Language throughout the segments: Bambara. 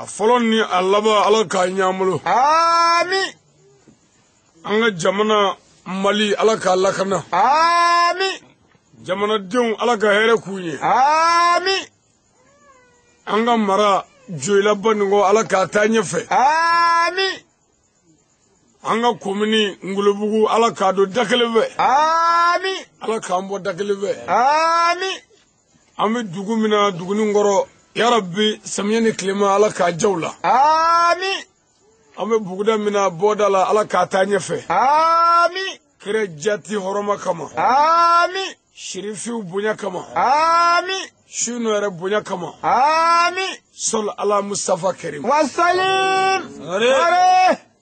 a fɔlɔ ni a laban ala k'a ɲ'an bolo ami an ka jamana mali ala k'a lakana ami jamanadenw ala ka hɛrɛ k'u ye ami an ka mara joyila banikɔ ala k'a taa ɲɛfɛ ami an ka komini ngolobugu ala k'a don da kelen fɛ ami ala k'an bɔ da kelen fɛ ami an bɛ dugu min na dugunin kɔrɔ yarabi samiya ni tilema ala k'a jaw la ami an bɛ buguda min na bɔda la ala k'a taa ɲɛfɛ ami kira jati hɔrɔma kama ami shirifiw bonya kama ami shunu yɛrɛ bonya kama ami sɔl ala mustafa kɛrim wasalim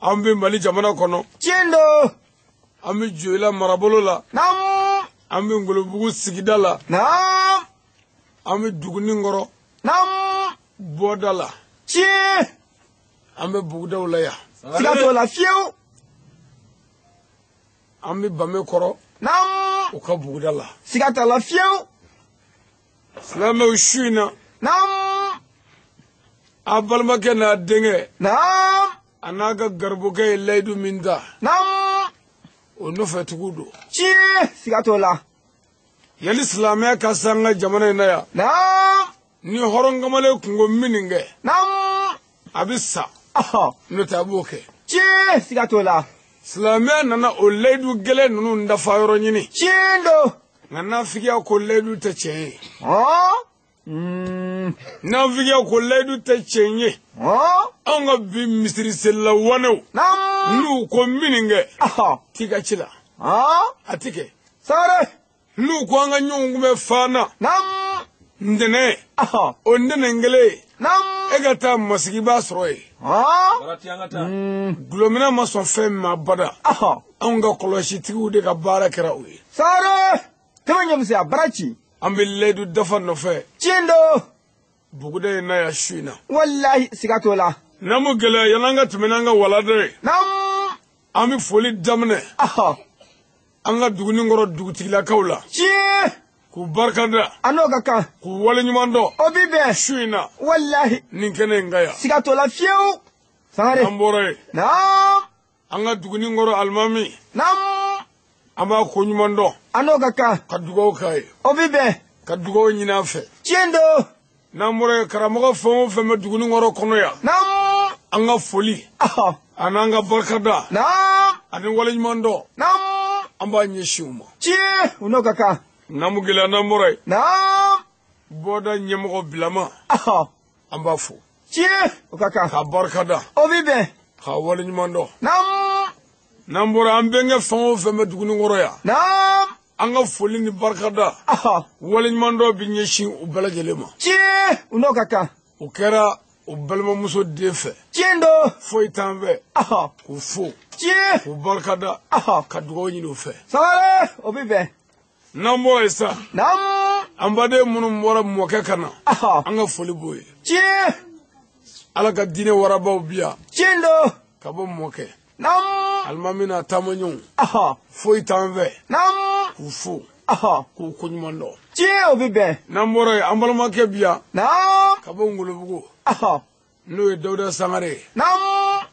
an bɛ mali jamana kɔnɔ tiɲɛ don an bɛ joyila marabolo la naamu an bɛ ngolobugu sigida la naamu an bɛ duguni kɔrɔ naamu bɔda la tiɲɛ an bɛ bugudaw la yan siga t'o la fiyewu an bɛ bame kɔrɔ naamu u ka buguda la siga t'a la fiyewu silamɛw su in na naam a balimakɛ n'a denkɛ naam a n'a ka garibukɛ ye layidu min ta naam o nɔfɛ tugu don tiɲɛ siga t'o la yali silamɛya ka se an ka jamana in na yan naam ni hɔrɔn kamalen kungo minni kɛ naam a bɛ sa ɔhɔ n'o tɛ a b'o kɛ tiɲɛ siga t'o la silamɛya nana o layidu gɛlɛn ninnu dafa yɔrɔ ɲini tiɲɛ don nka nafigiya ko layidu tɛ tiɲɛ ye nafigiya ko layidu tɛ tiɲɛ ye anw ka bi misiri selila wanew n'u ko minni kɛ t'i ka ci la a ti kɛ sare n'u ko an ka ɲɔgɔn kun bɛ faana ntɛnɛn o ntɛnɛn kelen e ka taa masigibaa sɔrɔ yen gulɔmina ma sɔn fɛn min ma bada anw ka kɔlɔsitigiw de ka baara kɛra u ye saro tɛmɛ ɲɛmusoya bara ci an bɛ layidu dafa nɔfɛ tiɲɛ don buguda ye na ya su in na walahi siga t'o la n'an bɛ gɛlɛya yann'an ka tɛmɛ n'an ka walada ye naamu an bɛ foli daminɛ ɔhɔ an ka dugunin kɔrɔ dugutigilakaw la tiɲɛ k'u barikada a n'o ka kan k'u waleɲuman dɔn o bi bɛn su in na walahi nin kɛnɛ in ka yan siga t'o la fiyewu sangare an bɔra yen naamu an ka duguni kɔrɔ alimami naamu an b'a ko ɲuman dɔn an n'o ka kan ka dugawu k'a ye o bɛ bɛn ka dugawu ɲini a fɛ tiɲɛ don n'an bɔra yen karamɔgɔ fɛn o fɛn bɛ duguni kɔrɔ kɔnɔ yan naamu an ka foli ɔhɔ an'an ka barikada naamu ani waleɲuman dɔn naamu an b'a ɲɛsin u ma tiɲɛ u n'o ka kan namu gɛlɛya n'an bɔra yen naamu bɔda ɲɛmɔgɔ bilama ɔhɔ an b'a fo tiɲɛ o ka kan ka barika da o bɛ bɛn ka waleɲuman dɔn naamu n'an bɔra an bɛnkɛ fɛn o fɛn bɛ duguni kɔrɔ yan naamu an ka foli ni barika da waleɲuman dɔ bɛ ɲɛsin u bɛɛ lajɛlen ma tiɲɛ u n'o ka kan o kɛra o balimamuso den fɛ tiɲɛ don foyi t'an fɛ k'u fo tiɲɛ k'u barika da ka dugawu ɲini u fɛ sabali o bɛ bɛn n'an b'o ye sa naamu an baden minnu bɔra mɔkɛ ka na aha an ka foli b'o ye tiɲɛ ala ka diinɛ warabaw bi yan tiɲɛ don ka bɔ mɔkɛ naamu alimami n'a taamaɲɔgɔnw aha foyi t'an fɛ naamu k'u fo aha k'u koɲuman dɔn tiɲɛ o bɛ bɛn n'an bɔra yen an balimakɛ bi yan naamu ka bɔ ngolobugu aha n'o ye dawuda sangare ye naamu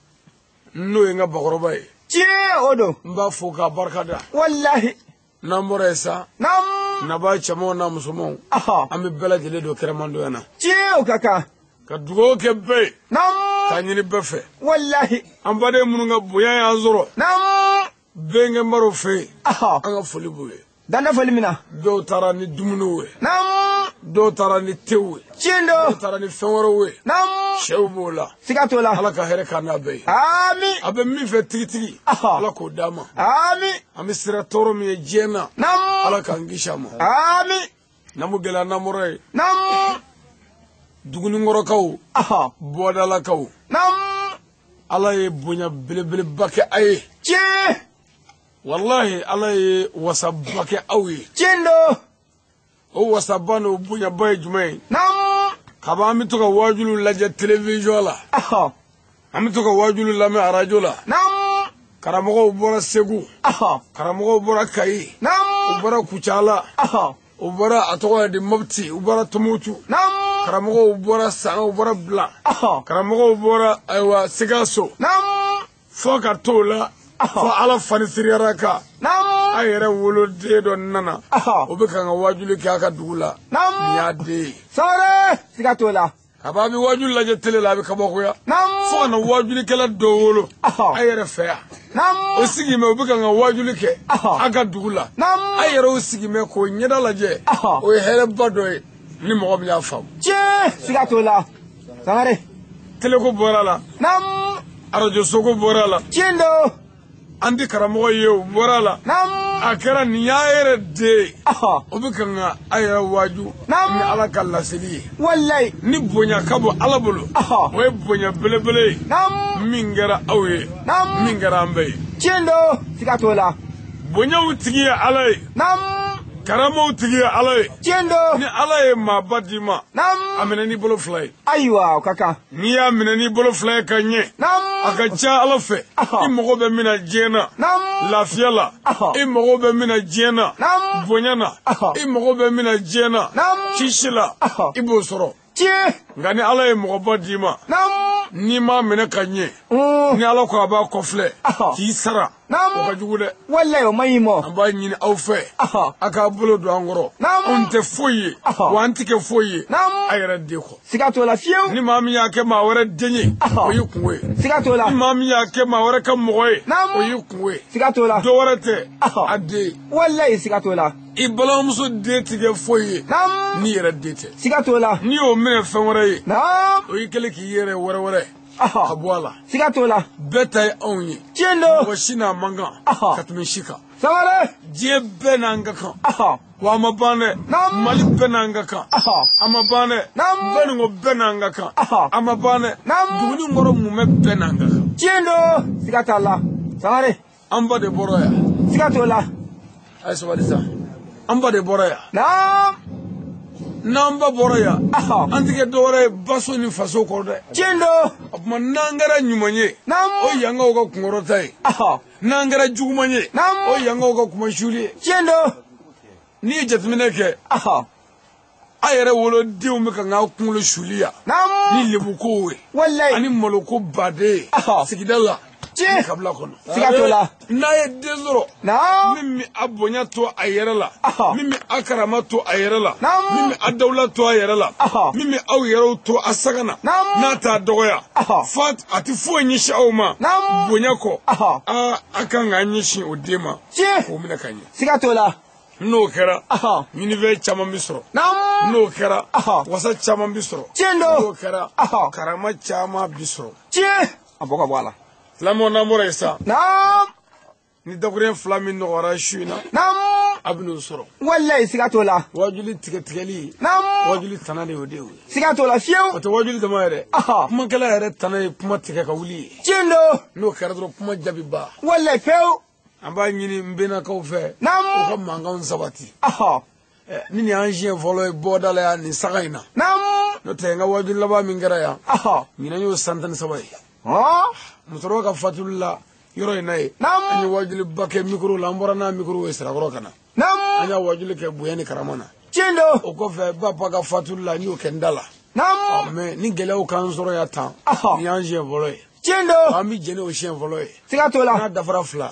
n'o ye n ka bakɔrɔba ye tiɲɛ o don n b'a fo k'a barika da walahi n'an bɔra ye sa naamu naba cɛmanw n'a musomanw ɔhɔ an bɛ bɛɛ lajɛlen don kɛrɛmandonya na tiɲɛ o ka kan ka dugawu kɛ bɛɛ ye naamu k'a ɲini bɛɛ fɛ walahi an baden minnu ka bonya y'an sɔrɔ naamu bɛnkɛ maro fɛ yen an ka foli b'u ye dantɛ foli min na dɔw taara ni dumuniw ye naamu dɔw taara ni tew ye tiɲɛ don dɔw taara ni fɛn wɛrɛw ye naamu sɛw b'o la siga t'o la ala ka hɛrɛ k'an n'a bɛɛ ye ami a bɛ min fɛ tigitigi ala k'o d'a ma ami an bɛ sira tɔɔrɔ min ye diɲɛ na naamu ala k'an kisi a ma ami namu gɛlɛya namɔrɔ ye naamu duguninkɔrɔkaw aha bɔdalakaw naamu ala ye bonya belebeleba kɛ a ye tiɲɛ walahi ala ye wasaba kɛ aw ye tiɲɛ don o wasaba n'o bonyaba ye jumɛn ye naamu kaban an bɛ to ka wajuliw lajɛ televiziyɔn la aha an bɛ to ka wajulu lamɛn arajo la naamu karamɔgɔw bɔra segu ɔhɔ karamɔgɔw bɔra kayi u naamu bɔra kucala ɔhɔ u bɔra a tɔgɔ ye di mopti u bɔra tumutu naamu karamɔgɔw bɔra san u bɔra bila ɔhɔ karamɔgɔw bɔra ayiwa sikaso naamu fɔ ka to o la fɔ ala fanisiriyara ka naamu a yɛrɛ woloden dɔ nana ɔhɔ o bɛ ka n ka wajuli kɛ a ka dugu la nin naamu y'a den ye sɔɔre siga t'o la a b'a bɛ waaju lajɛ tele la a bɛ kabakoya fo ka na waajulikɛla dɔ wolo a yɛrɛ fɛ yan o sigi mɛ u bɛ ka n ka waajuli kɛ a ka dugu la a yɛrɛw sigi mɛ k'o ɲɛda lajɛ o ye hɛrɛba dɔ ye ni mɔgɔ min y'a faamu tiɲɛ siga t'o la sangare teleko bɔra la arajo soko bɔra la tiɲɛ don an tɛ karamɔgɔ ye o bɔra la a kɛra nin y'a yɛrɛ de ye o bɛ ka nka a yɛrɛ waaju ni ala ka laseli ye walayi ni bonya ka bɔ ala bolo o ye bonya belebele ye min kɛra aw ye min kɛra an bɛɛ ye tiɲɛ don siga t'o la bonyaw tigi ye ala ye karamaw tigi ye ala ye tiɲɛ don ni ala ye maaba d'i ma a minɛ n'i bolo fila ye ayiwa o ka kan n'i y'a minɛ n'i bolo fila ye ka ɲɛ a ka ca ala fɛ i mago bɛ mina diɲɛ na lafiya la i mago bɛ mina diɲɛ na bonya na i mago bɛ mina diɲɛ na kisi la i b'o sɔrɔ nka ni ala ye mɔgɔba d'i ma n'i m'a minɛ ka ɲɛ ni ala ko a b'a kɔfilɛ k'i sara naamu o ka jugu dɛ walayi o ma ɲi mɔ an b'a ɲini aw fɛ Ɔhɔ. a k'a bolo don an kɔrɔ Naamu. anw tɛ foyi ye Ɔhɔ. wa an tɛ kɛ foyi ye Naamu. a yɛrɛ den kɔ siga t'o la fiyewu ni maa min y'a kɛ maa wɛrɛ den ye Ɔhɔ. o y'i kungo ye siga t'o la ni maa min y'a kɛ maa wɛrɛ ka mɔgɔ ye Naamu. o y'i kungo ye siga t'o la dɔ wɛrɛ tɛ Ɔhɔ. a den ye walayi siga t'o la i balimamuso den tɛ kɛ foyi ye naamu n'i yɛrɛ den tɛ siga t'o la n'i y'o minɛ fɛn wɛrɛ ye naamu o y'i kɛlen k'i yɛrɛ wɛrɛ wɛrɛ Ɔhɔ. ka bɔ a la siga t'o la bɛɛ ta ye anw ye tiɲɛ don mɔgɔ si n'a man kan Ɔhɔ. ka tɛmɛ si kan sangare diɲɛ bɛɛ n'an ka kan ɔhɔ wa a ma ban dɛ Naamu. mali bɛɛ n'an ka kan ɔhɔ a ma ban dɛ Naamu. baninko bɛɛ n'an ka kan Ɔhɔ. a ma ban dɛ Naamu. dumuni kɔrɔ mumɛ bɛɛ n'an ka kan tiɲɛ don siga t'a la sangare an ba de bɔra yan siga t'o la a ye sabali sa an ba de bɔra yan naam n'an ba bɔra yan Ahan. an tɛ kɛ dɔwɛrɛ ye baso ni faso kɔrɔ dɛ tiɲɛ don o tuma n'an kɛra ɲuman ye naam o yankaw ka kunkɔrɔta ye Ahan. n'an kɛra juguman ye Naamu. o yankaw ka kuma suli ye tiɲɛ don n'i ye jateminɛ kɛ Ahan. a yɛrɛ wolodenw bɛ ka n ka kunkolo suli yan ni lebuko ye ani maloko baden ye sigida la tiɲɛ kabila kɔnɔ siga t'o la n'a ye den sɔrɔ min bɛ a bonya to a yɛrɛ la min bɛ a karama to a yɛrɛ la min bɛ a dawula to a yɛrɛ la min bɛ aw yɛrɛw to a saga na n'a t'a dɔgɔya fo a tɛ foyi ɲɛsin aw ma bonya kɔ aa a kan k'a ɲɛsin o den ma k'o minɛ ka ɲɛ siga t'o la n'o kɛra Ɔhɔn. ɲinifɛn caman bɛ sɔrɔ Naamu. n'o kɛra Ɔhɔn. wasa caman bɛ sɔrɔ Tiɲɛ don. n'o kɛra Ɔhɔn. karama caman bɛ sɔrɔ Tiɲɛ. A bɔ ka bɔ a la. lamɔ n'an bɔra yen sa Naamu. ni dakurun fila min nɔgɔyara su in na Naamu. a bɛ n'o sɔrɔ Walayi siga t'o la. wajuli tigɛtigɛli Naamu. wajuli tana de y'o de ye o ye. Siga t'o la o fiyewu. tɛ wajuli dama yɛrɛ Ɔhɔn. kumakɛla yɛrɛ tana ye kuma tigɛ ka wuli ye Tiɲɛ don. n'o kɛra dɔrɔn kuma jaabi ba Walayi pewu. an b'a ɲini n bɛnnakaw fɛ u ka mankanw sabati eh, ni nin y'an siɲɛ fɔlɔ ye bɔda la yan nin saga in na n'o tɛ n ka waaju laban min kɛra yan ɲinan y'o san tan ni saba ye musokɔrɔba ka fatuli la yɔrɔ in na ye an ye waajuliba kɛ mikoro la an bɔra n'a mikoro ye sirakɔrɔ ka na an y'a waajuli kɛ bonya ni karama na tiɲɛ don o kɔfɛ ba pa ka fatuli la n y'o kɛ n da la mɛ ni gɛlɛyaw k'an sɔrɔ yan tan nin y'an siɲɛ fɔlɔ ye tiɲɛ don an bɛ jɛnɛ o siɲɛ fɔlɔ ye siga t'o la n'a dafara fila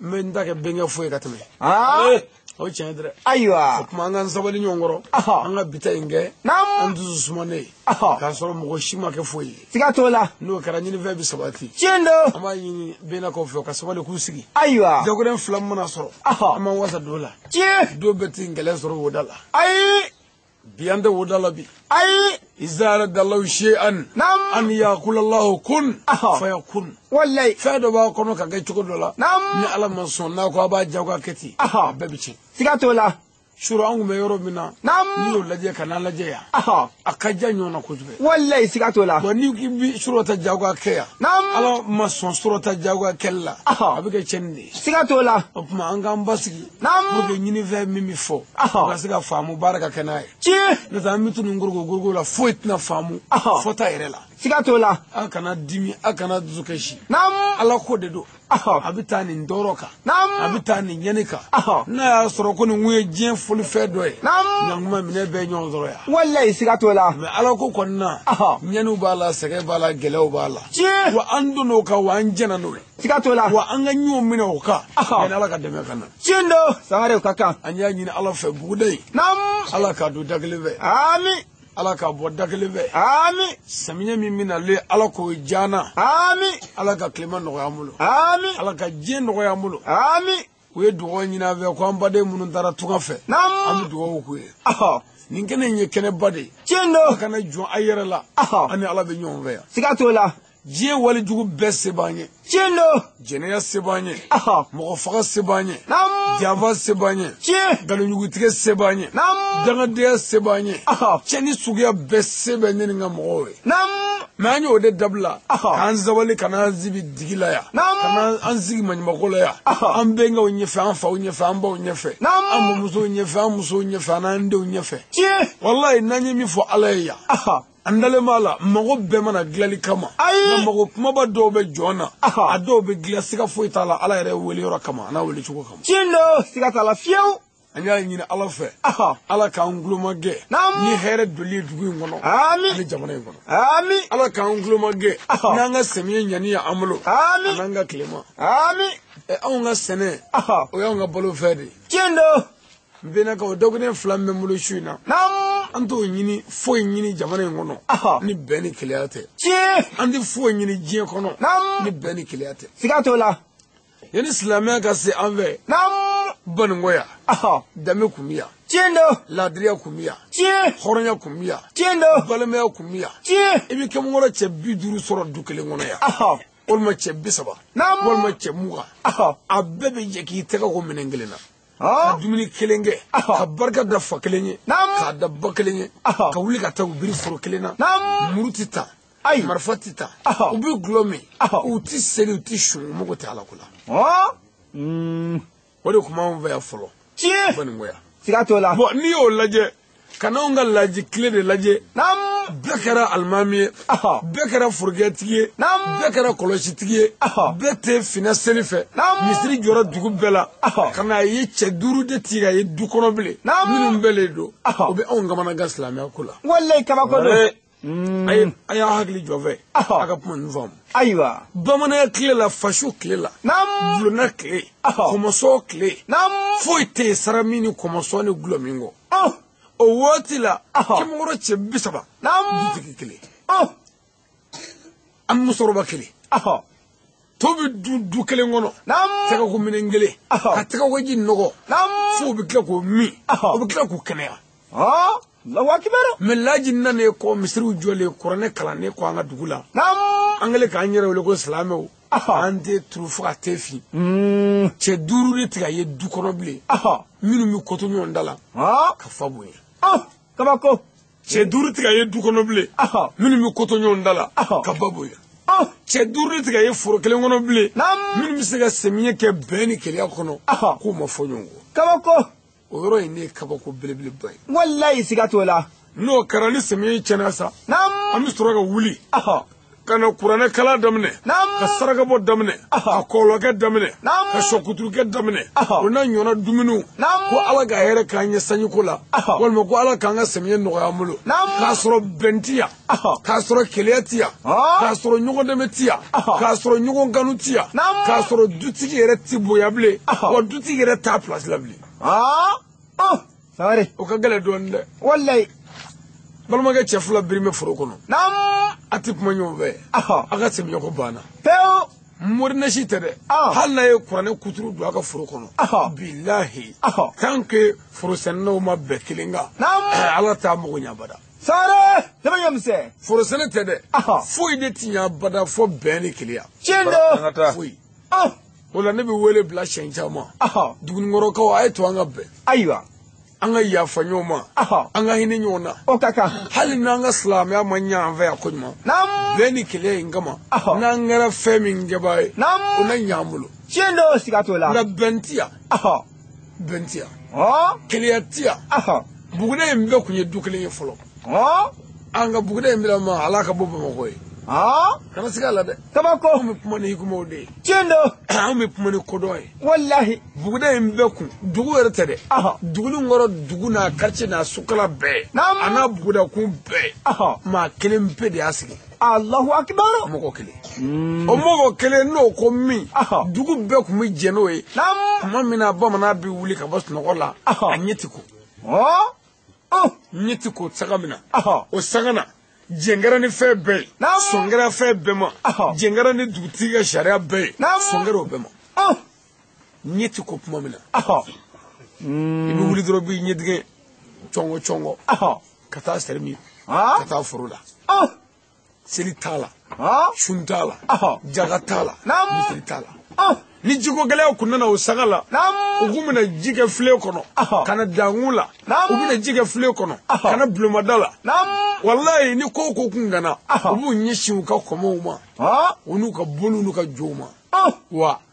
n bɛ n ta kɛ bɛnkɛ foyi ka tɛmɛ eh, o tiɲɛ dɛ ayiwa o tuma an k'an sabali ɲɔgɔn kɔrɔ an ka bita in kɛ an dusu sumanen k'a sɔrɔ mɔgɔ si ma kɛ foyi ye siga t'o la n'o kɛra ɲinifɛn bɛ sabati tiɲɛ don an b'a ɲini bɛnnakaw fɛ ka sabali k'u sigi ayiwa jagoden fila mana sɔrɔ an b'an wasa don la tiɲɛ don bɛɛ ti gɛlɛn sɔrɔ woda la ayi bi an tɛ wo da la bi ayi iza yɛrɛ dalaw se an Naam. an yakulalaw kun Ahɔ. faya kun walayi fɛn dɔ b'a kɔnɔ ka kɛ cogo dɔ la Naam. ni ala ma sɔn n'a ko a b'a jago a kɛ ten Ahɔ. a bɛɛ bɛ tiɲɛ siga t'o la sura an tun bɛ yɔrɔ min na n'i naam y'o lajɛ ka n'an lajɛ yan ahɔ a ka ja ɲɔgɔn na kosɛbɛ walayi siga t'o la wa n'i k'i bi surɔta jago a kɛ yan naam ala ma sɔn surɔta jago a kɛli la Ahɔ. a bɛ kɛ tiɲɛni de ye siga t'o la o tuma an k'an basigi pour que ɲinifɛn min bɛ fɔ o ka se ka faamu baara ka kɛ n'a ye tiɲɛ n'o tɛ an bɛ to nin gorogo gorogo la foyi tɛna faamu fɔta yɛrɛ la siga t'o la a kana dimi a kana dusukasi ala ko de don a bɛ taa nin tɔɔrɔ kan a bɛ taa nin ɲɛni kan n'a y'a sɔrɔ ko nin kun ye diɲɛ folifɛn dɔ ye ɲankuma minɛ bɛɛ ɲɔgɔn sɔrɔ yan walayi siga t'o la mɛ ala ko kɔni na ɲɛniw b'a la sɛgɛn b'a la gɛlɛyaw b'a la tiɲɛ wa an don n'o kan wa an jɛnna n'o ye siga t'o la wa an ka ɲɔgɔn minɛ o kan yani ala ka dɛmɛ ka na tiɲɛ don sangare o ka kan an y'a ɲini ala fɛ buguda in naam ala k'a don da kelen fɛ ami ala k'a bɔ da kelen fɛ ami samiɲɛ min bɛna le ala k'o jaana ami ala ka tilema nɔgɔya an bolo ami ala ka diɲɛ nɔgɔya an bolo ami u ye dugaw ɲini an fɛ ko an baden minnu taara tunga fɛ an bɛ dugawu k'u ye nin kɛnɛ in ye kɛnɛba de ye tiɲɛ don a kana jɔn a yɛrɛ la an ni ala bɛ ɲɔgɔn fɛ yan siga t'o la diɲɛ wali jugu bɛɛ se b'an ye tiɲɛ don jɛnɛya se b'an ye mɔgɔ faga se b'an ye janfa se b'an ye tiɲɛ nkalonjugutigɛ se b'an ye dangadenya se b'an ye cɛ ni suguya bɛɛ se bɛ ne ni n ka mɔgɔw ye mɛ an y'o de dabila k'an sabali ka n'an zibi digi la yan ka an sigi maɲumako la yan an bɛnkɛw ɲɛfɛ an faw ɲɛfɛ an baw ɲɛfɛ an mɔmusow ɲɛfɛ an musow ɲɛfɛ an n'an denw ɲɛfɛ walayi n'an ye min fɔ ala ye yan an dalen b'a la mago bɛɛ mana dilali kama nka mago kumaba dɔw bɛ jɔn na a dɔw bɛ dilan siga foyi t'a la ala yɛrɛ wele yɔrɔ kama a n'a wele cogo kama tiɲɛ don siga t'a la fiyewu an y'a ɲini ala fɛ ala k'an tulomagɛ ni hɛrɛ doli ye dugu in kɔnɔ ani jamana in kɔnɔ ala k'an tulomagɛ n'an ka sɛmiye ɲani ye an bolo an'an ka tilema anw ka sɛnɛ o y'an ka balo fɛ de tiɲɛ don n bɛnakaw dɔgɔden fila min bɛ n bolo su in na an t'o ɲini foyi ɲini jamana in kɔnɔ ni bɛn ni keleya tɛ tiɲɛ an tɛ foyi ɲini diɲɛ kɔnɔ ni bɛn ni keleya tɛ siga t'o la yanni silamɛya ka se an fɛ baninkoya danbe kun bɛ yan tiɲɛ don laadiriya kun bɛ yan tiɲɛ hɔrɔnya kun bɛ yan tiɲɛ don balimaya kun bɛ yan tiɲɛ i bɛ kɛmɔgɔrɔ cɛ bi duuru sɔrɔ du kelen kɔnɔ yan walima cɛ bi saba walima cɛ mugan a bɛɛ bɛ jɛ k'i tɛgɛ ko minɛn kelen na ka dumuni kelen kɛ ka barika da fa kelen ye k'a da ba kelen ye ka wuli ka taa u biri foro kelen na muru tɛ ta ayi marifa tɛ ta u bɛ gulɔ min u tɛ seli u tɛ sun u mago tɛ ala ko la mm. o de tun b'anw fɛ yan fɔlɔ tiɲɛ baninko yan siga t'o la bɔn n'i y'o lajɛ ka n'anw ka laji tile de lajɛ bɛɛ kɛra alimami ye bɛɛ kɛra forokɛtigi ye bɛɛ kɛra kɔlɔsitigi ye bɛɛ tɛ finɛ seli fɛ misiri jɔra dugu bɛɛ la ka na a ye cɛ duuru de tigɛ a ye du kɔnɔ bilen minnu bɛɛ le don o bɛ anw kamanagan silamɛya ko la walayi kabako don Mm. a ye a y'a hakili jɔ fɛ Ɔhɔ. a ka kuma ninnu faamu ayiwa bamananya tile la fasiw tile la naamu bulonna tile Ɔhɔ. kɔmɔsɔn tile naamu foyi tɛ yen sara min ni kɔmɔsɔn ni gulɔ min kɔ ɔn o waati la Ɔhɔ. kɛmɛkɔrɔ cɛ bi saba naamu dutigi kelen ɔn ani musokɔrɔba kelen ɔhɔ to bɛ du du kelen kɔnɔ tɛgɛko minɛn kelen ka tɛgɛko ji nɔgɔ fo u bɛ tila k'o min u bɛ tila k'u kɛnɛya mɛ laji na ne kɔ misiriw jɔlen kuranɛ kalannen kɔ an ka dugu la an kɛlen k'an yɛrɛ wele ko silamɛw an tɛ turu fo ka tɛ fin hmm. cɛ duuru de tigɛ ye du kɔnɔ bilen minnu bɛ koto ɲɔgɔn da la ka fa bonya kabako cɛ duuru tigɛ ye du kɔnɔ bilen minnu bɛ koto ɲɔgɔn da la ka ba bonya cɛ duuru tigɛ ye foro kelen kɔnɔ bilen minnu bɛ se ka samiɲɛ kɛ bɛn ni keleya kɔnɔ k'u ma fɔ ɲɔgɔn kɔ kabako o yɔrɔ in ne ye kabako belebeleba ye walayi siga t'o la n'o kɛra ni samiɲɛ cɛnna sa an bɛ sɔrɔ ka wuli ka na kuranɛkala daminɛ ka sarakabɔ daminɛ ka kɔlɔkɛ daminɛ ka sɔkuturukɛ daminɛ o na ɲɔna dumuniw ko ala ka hɛrɛ k'an ɲɛ sanjiko la walima ko ala k'an ka samiɲɛ nɔgɔya an bolo k'a sɔrɔ bɛn ti yan k'a sɔrɔ keleya ti yan k'a sɔrɔ ɲɔgɔn dɛmɛ ti yan k'a sɔrɔ ɲɔgɔn kanu ti yan k'a sɔrɔ dutigi yɛrɛ ti bonya bilen wa dutigi yɛrɛ t'a pilasi la bilen sare o ka gɛlɛ dɔɔnin dɛ walayi balimakɛ cɛ fila biri bɛ foro kɔnɔ naamu a tɛ kuma ɲɔgɔn fɛ a ka sebiɲɔgɔn banna pewu morinɛsi tɛ dɛ hali n'a ye kuranɛ kuturu don a ka foro kɔnɔ bilahi tant que forosɛnɛnaw ma bɛɛ kelen kan eh, ala t'a mago ɲɛ abada sare dama ɲɛ misɛn forosɛnɛ tɛ dɛ foyi de ti ɲɛ abada fo bɛn ni keleya tiɲɛ don foyi o la ne bɛ wele bila siɲɛ caman dugunikɔrɔkaw a ye to an ka bɛn ayiwa an ka yafa ɲɔgɔn ma an ka hinɛ ɲɔgɔn na o ka kan hali n'an ka silamɛya ma ɲɛ an fɛ yan ko ɲuman bɛɛ ni kɛlɛ in kama n'an kɛra fɛn min kɛbaa ye o na ɲ'an bolo tiɲɛ don siga t'o la nka bɛn ti yan dɔn ti yan keleya ti yan buguda in bɛɛ kun ye du kelen ye fɔlɔ an ka buguda in bila ma ala ka bɔ bamakɔ ye kana siga la dɛ kabako anw bɛ kuma ni hikumaw de ye tiɲɛ don anw bɛ kuma ni kodɔn ye walahi buguda in bɛɛ kun dugu yɛrɛ tɛ dɛ duguni kɔrɔ dugu n'a karice n'a sukala bɛɛ a n'a bugudakun bɛɛ maa kelen pe de y'a sigi alahu akibaru. mɔgɔ kelen. Hmm. o mɔgɔ kelen n'o ko min. dugu bɛɛ tun bɛ jɛ n'o ye. tuma min na bamanan bɛ wuli ka bɔ sunɔgɔ la. a ɲɛ ti ko. ɲɛ ti ko saga min na. o saga na. jɛnkɛra ni fɛn bɛɛ ye sɔnkɛra fɛn bɛɛ ma jɛnkɛra ni dugutigi ka sariya bɛɛ ye sɔnkɛra o bɛɛ ma ɲɛ ti ko kuma min na i bɛ wuli dɔrɔn b'i ɲɛ dingɛ cɔngɔ cɔngɔ ka taa sɛri min ka taa foro la seli t'a la sun t'a la jaga t'a la misiri t'a la ni jiko gɛlɛyaw kun nana o saga la u kun bɛna ji kɛ filen kɔnɔ ka na dankun la u bɛna ji kɛ filen kɔnɔ ka na bulonmada la walayi ni ko ko kun gana u b'u ɲɛsin u ka kɔmɔw ma u n'u ka boliw n'u ka jow ma wa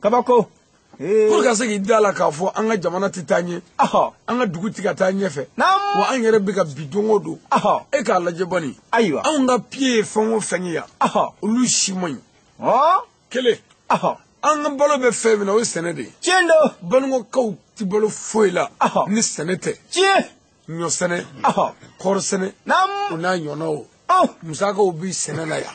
kabako pour ka se k'i da la k'a fɔ an ka jamana tɛ taa ɲɛ an ka dugu tɛ ka taa ɲɛfɛ wa an yɛrɛ bɛ ka bi don o don e k'a lajɛ bani ayiwa anw ka piye ye fɛn o fɛn ye yan olu si man ɲi kelen an ka balo bɛ fɛn min na o ye sɛnɛ de ye tiɲɛ don banikɔkaw tɛ balo foyi la ni sɛnɛ tɛ tiɲɛ ɲɔ sɛnɛ kɔɔri sɛnɛ o n'a ɲɔnnaw musakaw bɛ sɛnɛ na yan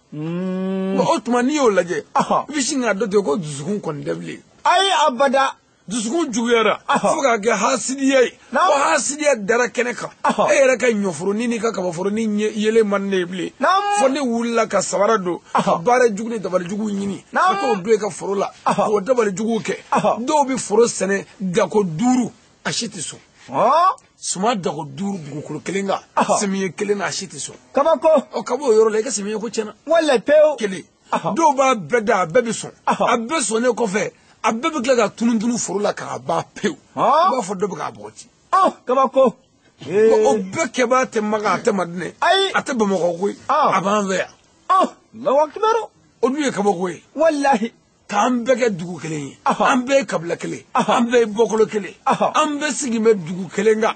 o tuma n'i y'o lajɛ i bɛ sin k'a dɔn ten ko dusukun kɔni tɛ bilen ayi abada dusukun juguyara fo k'a kɛ hasidiya ye ko hasidiya dara kɛnɛ kan e yɛrɛ ka ɲɔforonin n'i ka kabaforonin yelen man ne ye bilen fo ne wulila ka sabara don ka baara jugu ni dabali jugu ɲini ka t'o don i ka foro la k'o dabali jugu kɛ dɔw bɛ foro sɛnɛ gako duuru a si tɛ sɔn suma dago duuru dugukolo kelen kan semiye kelen na a si tɛ sɔn kabako ɔ ka b'o yɔrɔ la i ka semiye ko tiɲɛna wala pewu kelen dɔw b'a bɛɛ da a bɛɛ bɛ sɔn a bɛɛ sɔnnen kɔfɛ a bɛɛ bɛ tila ka tununtunun foro la k'a ban pewu i b'a fɔ dɔ bɛ k'a bɔgɔti kabako o bɛɛ kɛbaa tɛ maga a tɛ madinɛ a tɛ bamakɔ koyi a b'an fɛ yan lawakibaru olu ye kabako ye walahi k'an bɛɛ kɛ dugu kelen ye an bɛɛ ye kabila kelen an bɛɛ ye bɔkolo kelen an bɛɛ sigilen bɛ dugu kelen kan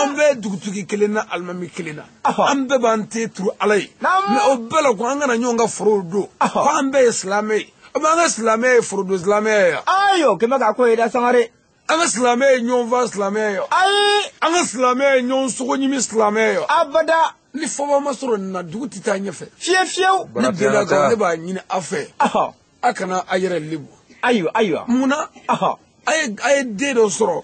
an bɛɛ ye dugutigi kelen na alimami kelen na an bɛɛ b'an te turu ala ye mɛ o bɛɛ la ko an kana ɲɔgɔn ka forow don ko an bɛɛ ye silamɛ ye an ka silamɛ ye forodon silamɛ ye yan ayi o kɛmɛ ka ko ye dɛ sangare an ka silamɛ ye ɲɔgɔn fa silamɛ ye ayi an ka silamɛ ye ɲɔgɔn sogo ɲimi silamɛ ye abada ni fɔba ma sɔrɔ nin na dugu tɛ taa ɲɛfɛ fiye fiyew ne deli dɔrɔn ne b'a ɲini aw fɛ a kana a yɛrɛ lebu ayiwa ayiwa mun na a ye a ye den dɔ sɔrɔ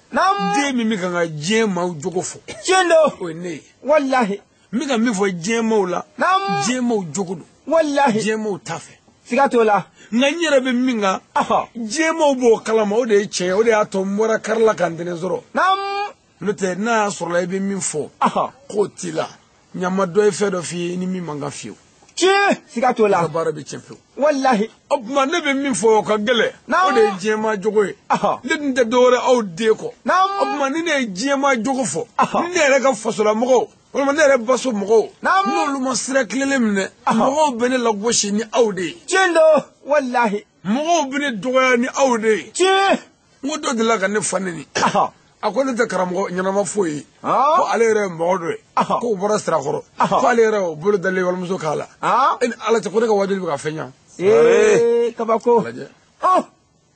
den min bɛ ka ka diɲɛ maaw jogo fɔ diɲɛ dɔ o ye ne ye walahi n bɛ ka min fɔ diɲɛmaw la Naamu. diɲɛmaw jogo don walahi diɲɛmaw t'a fɛ siga t'o la nka n yɛrɛ bɛ min kan Aha. diɲɛmaw b'o kalama o de ye tiɲɛ ye o de y'a to n bɔra kari la ka ntɛnɛn sɔrɔ naamu n'o tɛ n'a y'a sɔrɔla i bɛ min fɔ Aha. k'o t'i la ɲama dɔ ye fɛn dɔ f'i ye i ni min man kan fiyewu tiɲɛ siga t'o la baara bɛ tiɲɛ pewu walahi o tuma ne bɛ min fɔ o ka gɛlɛn o de ye diɲɛmaa jogo ye ne tun tɛ dɔwɛrɛ aw den kɔ o tuma ni ne ye diɲɛmaa jogo fɔ ni ne yɛrɛ ka fasolamɔgɔw walima ne yɛrɛ baso mɔgɔw n'olu ma sira tilelen minɛ mɔgɔw bɛ ne lagosi ni aw de ye tiɲɛ don walahi mɔgɔw bɛ ne dɔgɔya ni aw de ye tiɲɛ n ko dɔ delila ka ne fa neni a ko ne tɛ karamɔgɔ ɲɛnama foyi ye ko ale yɛrɛ ye mɔgɔ dɔ ye ko u bɔra sirakɔrɔ ko ale yɛrɛ o bolo dalen walimuso k'a la e ni ala cɛ ko ne ka wajibi bɛ ka fɛn ɲa kabako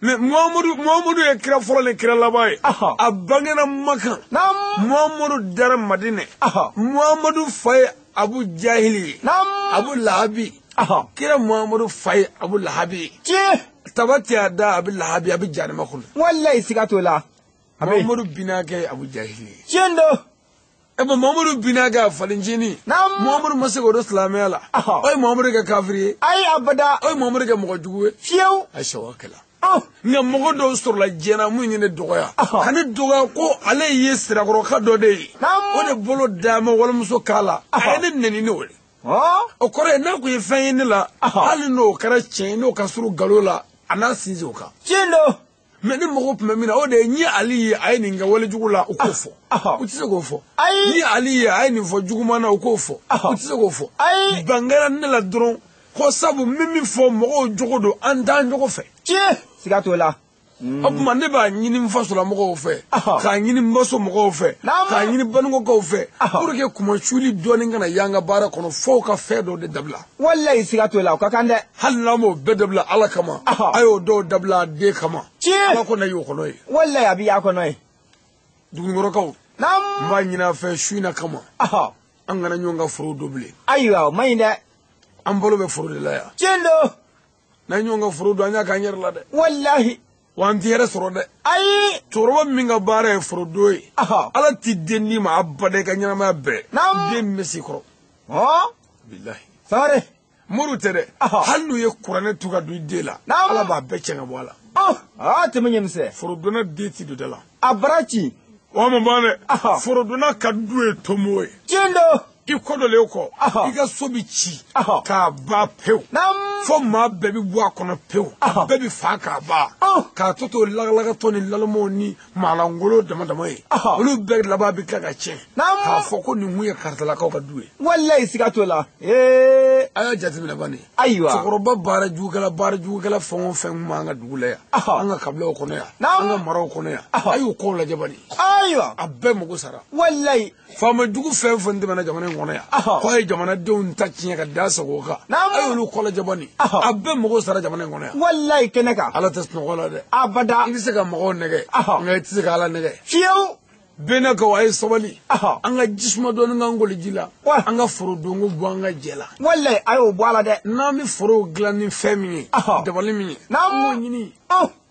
mamadu mamadu ye kira fɔlɔ ni kira laban ye a bangena makan mamadu dara madinɛ mamadu fa ye abu jahili ye abu lahabi kira mamadu fa ye abu lahabi ye tabati y'a da a bɛ lahabi a bɛ janima kɔnɔ walayi siga t'o la a bɛ mamadu binakɛ abu jahili ye tiɲɛ don e ma mamadu binakɛ a falencinin Naam. mamadu ma se k'o don silamɛya la Ɔhɔ. o ye mamadu kɛ kafiri ye ayi abada o ye mamadu kɛ mɔgɔ jugu ye fiyewu a sɛwa kɛla ɔ nka mɔgɔ dɔw sɔrɔla diɲɛna mun ye ne dɔgɔya Ɔhɔ. ka ne dɔgɔya ko ale ye sirakɔrɔka dɔ de ye Naam. o de bolo dama walimuso k'a la a ye ne neni n'o ye o kɔrɔ ye n'a kun ye fɛn ye ne la hali n'o kɛra tiɲɛ ye n'o ka surun galo la a n'a sinsin o kan tiɲɛ don mɛ ni mɔgɔw tun bɛ min na o de ye ni ali ye a ye nin kɛ wale jugu la u k'o fɔ u tɛ se k'o fɔ ni ali ye a ye nin fɔ juguman na u k'o fɔ u tɛ se k'o fɔ bangera ne la dɔrɔn ko sabu min min fɔ mɔgɔw jogo don an t'an jogo fɛ tiɲɛ siga t'o la o tuma ne b'a ɲini n fasola mɔgɔw fɛ k'a ɲini n baso mɔgɔw fɛ k'a ɲini banugɔkaw fɛ pour que kuma culi dɔɔnin kana y'an ka baara kɔnɔ fɔw ka fɛn dɔ de dabila walayi siga t'o la o ka kan dɛ hali n'an b'o bɛɛ dabila ala kama a y'o dɔw dabila a den kama ala kɔnɔ y'o kɔnɔ ye walayi a bɛ y'a kɔnɔ ye dugunikɔrɔkaw n b'a ɲini a fɛ su in na kama an kana ɲɔgɔn ka foro don bilen ayiwa o man ɲi dɛ an balo bɛ foro de la yan tiɲɛ don n'an y'o ka foro don an y'a k'an yɛrɛ la dɛ walahi wa an tɛ yɛrɛ sɔrɔ dɛ ayi cɛkɔrɔba min ka baara ye forodon ye ala ti den di ma abada i ka ɲɛnamaya bɛɛ den min bɛ se kɔrɔ bilahi sare moriw tɛ dɛ hali n'u ye kuranɛ tu ka don i den la ala b'a bɛɛ cɛ ka bɔ a la aa tɛmɛ ɲɛmisɛn forodonna den ti don da la a bara ci wa ma ban dɛ forodonna ka du ye tomo ye tiɲɛ don i kɔdɔlen kɔ i ka so bɛ ci k'a ba pewu fo maa bɛɛ bɛ bɔ a kɔnɔ pewu bɛɛ bɛ fa k'a ba k'a to to lagalagatɔ ni lalamuw ni maalangolo dama dama ye olu bɛɛ laban bɛ kɛ ka tiɲɛ k'a fɔ ko nin kun ye karisalakaw ka du ye walayi siga t'o la ee a y'a jateminɛ bani ayiwa cɛkɔrɔba baara jugukɛla baara jugukɛla fɛn o fɛn kun b'an ka dugu la yan an ka kabilaw kɔnɔ yan an ka maraw kɔnɔ yan a y'u kɔw lajɛ bani ayiwa a bɛɛ mago sara walayi faama jugu fɛn fɛn tɛmɛna jamana in kɔnɔ yan ko a ye jamanadenw ta tiɲɛ ka da sago kan a y'olu kɔlɔjɛ bɔ nin a bɛɛ mɔgɔw sara jamana in kɔnɔ yan walayi kɛnɛ kan ala tɛ sunɔgɔ la dɛ abada i bɛ se ka mɔgɔw nɛgɛ nka i tɛ se ka ala nɛgɛ fiyewu bɛnɛ kaw a ye sabali an ka jisuma dɔɔni ka ngoli ji la an ka foro donko bɔ an ka jɛ la walayi a y'o bɔ a la dɛ n'an bɛ forow dilan ni fɛn min ye dabali min ye n'an b'o ɲini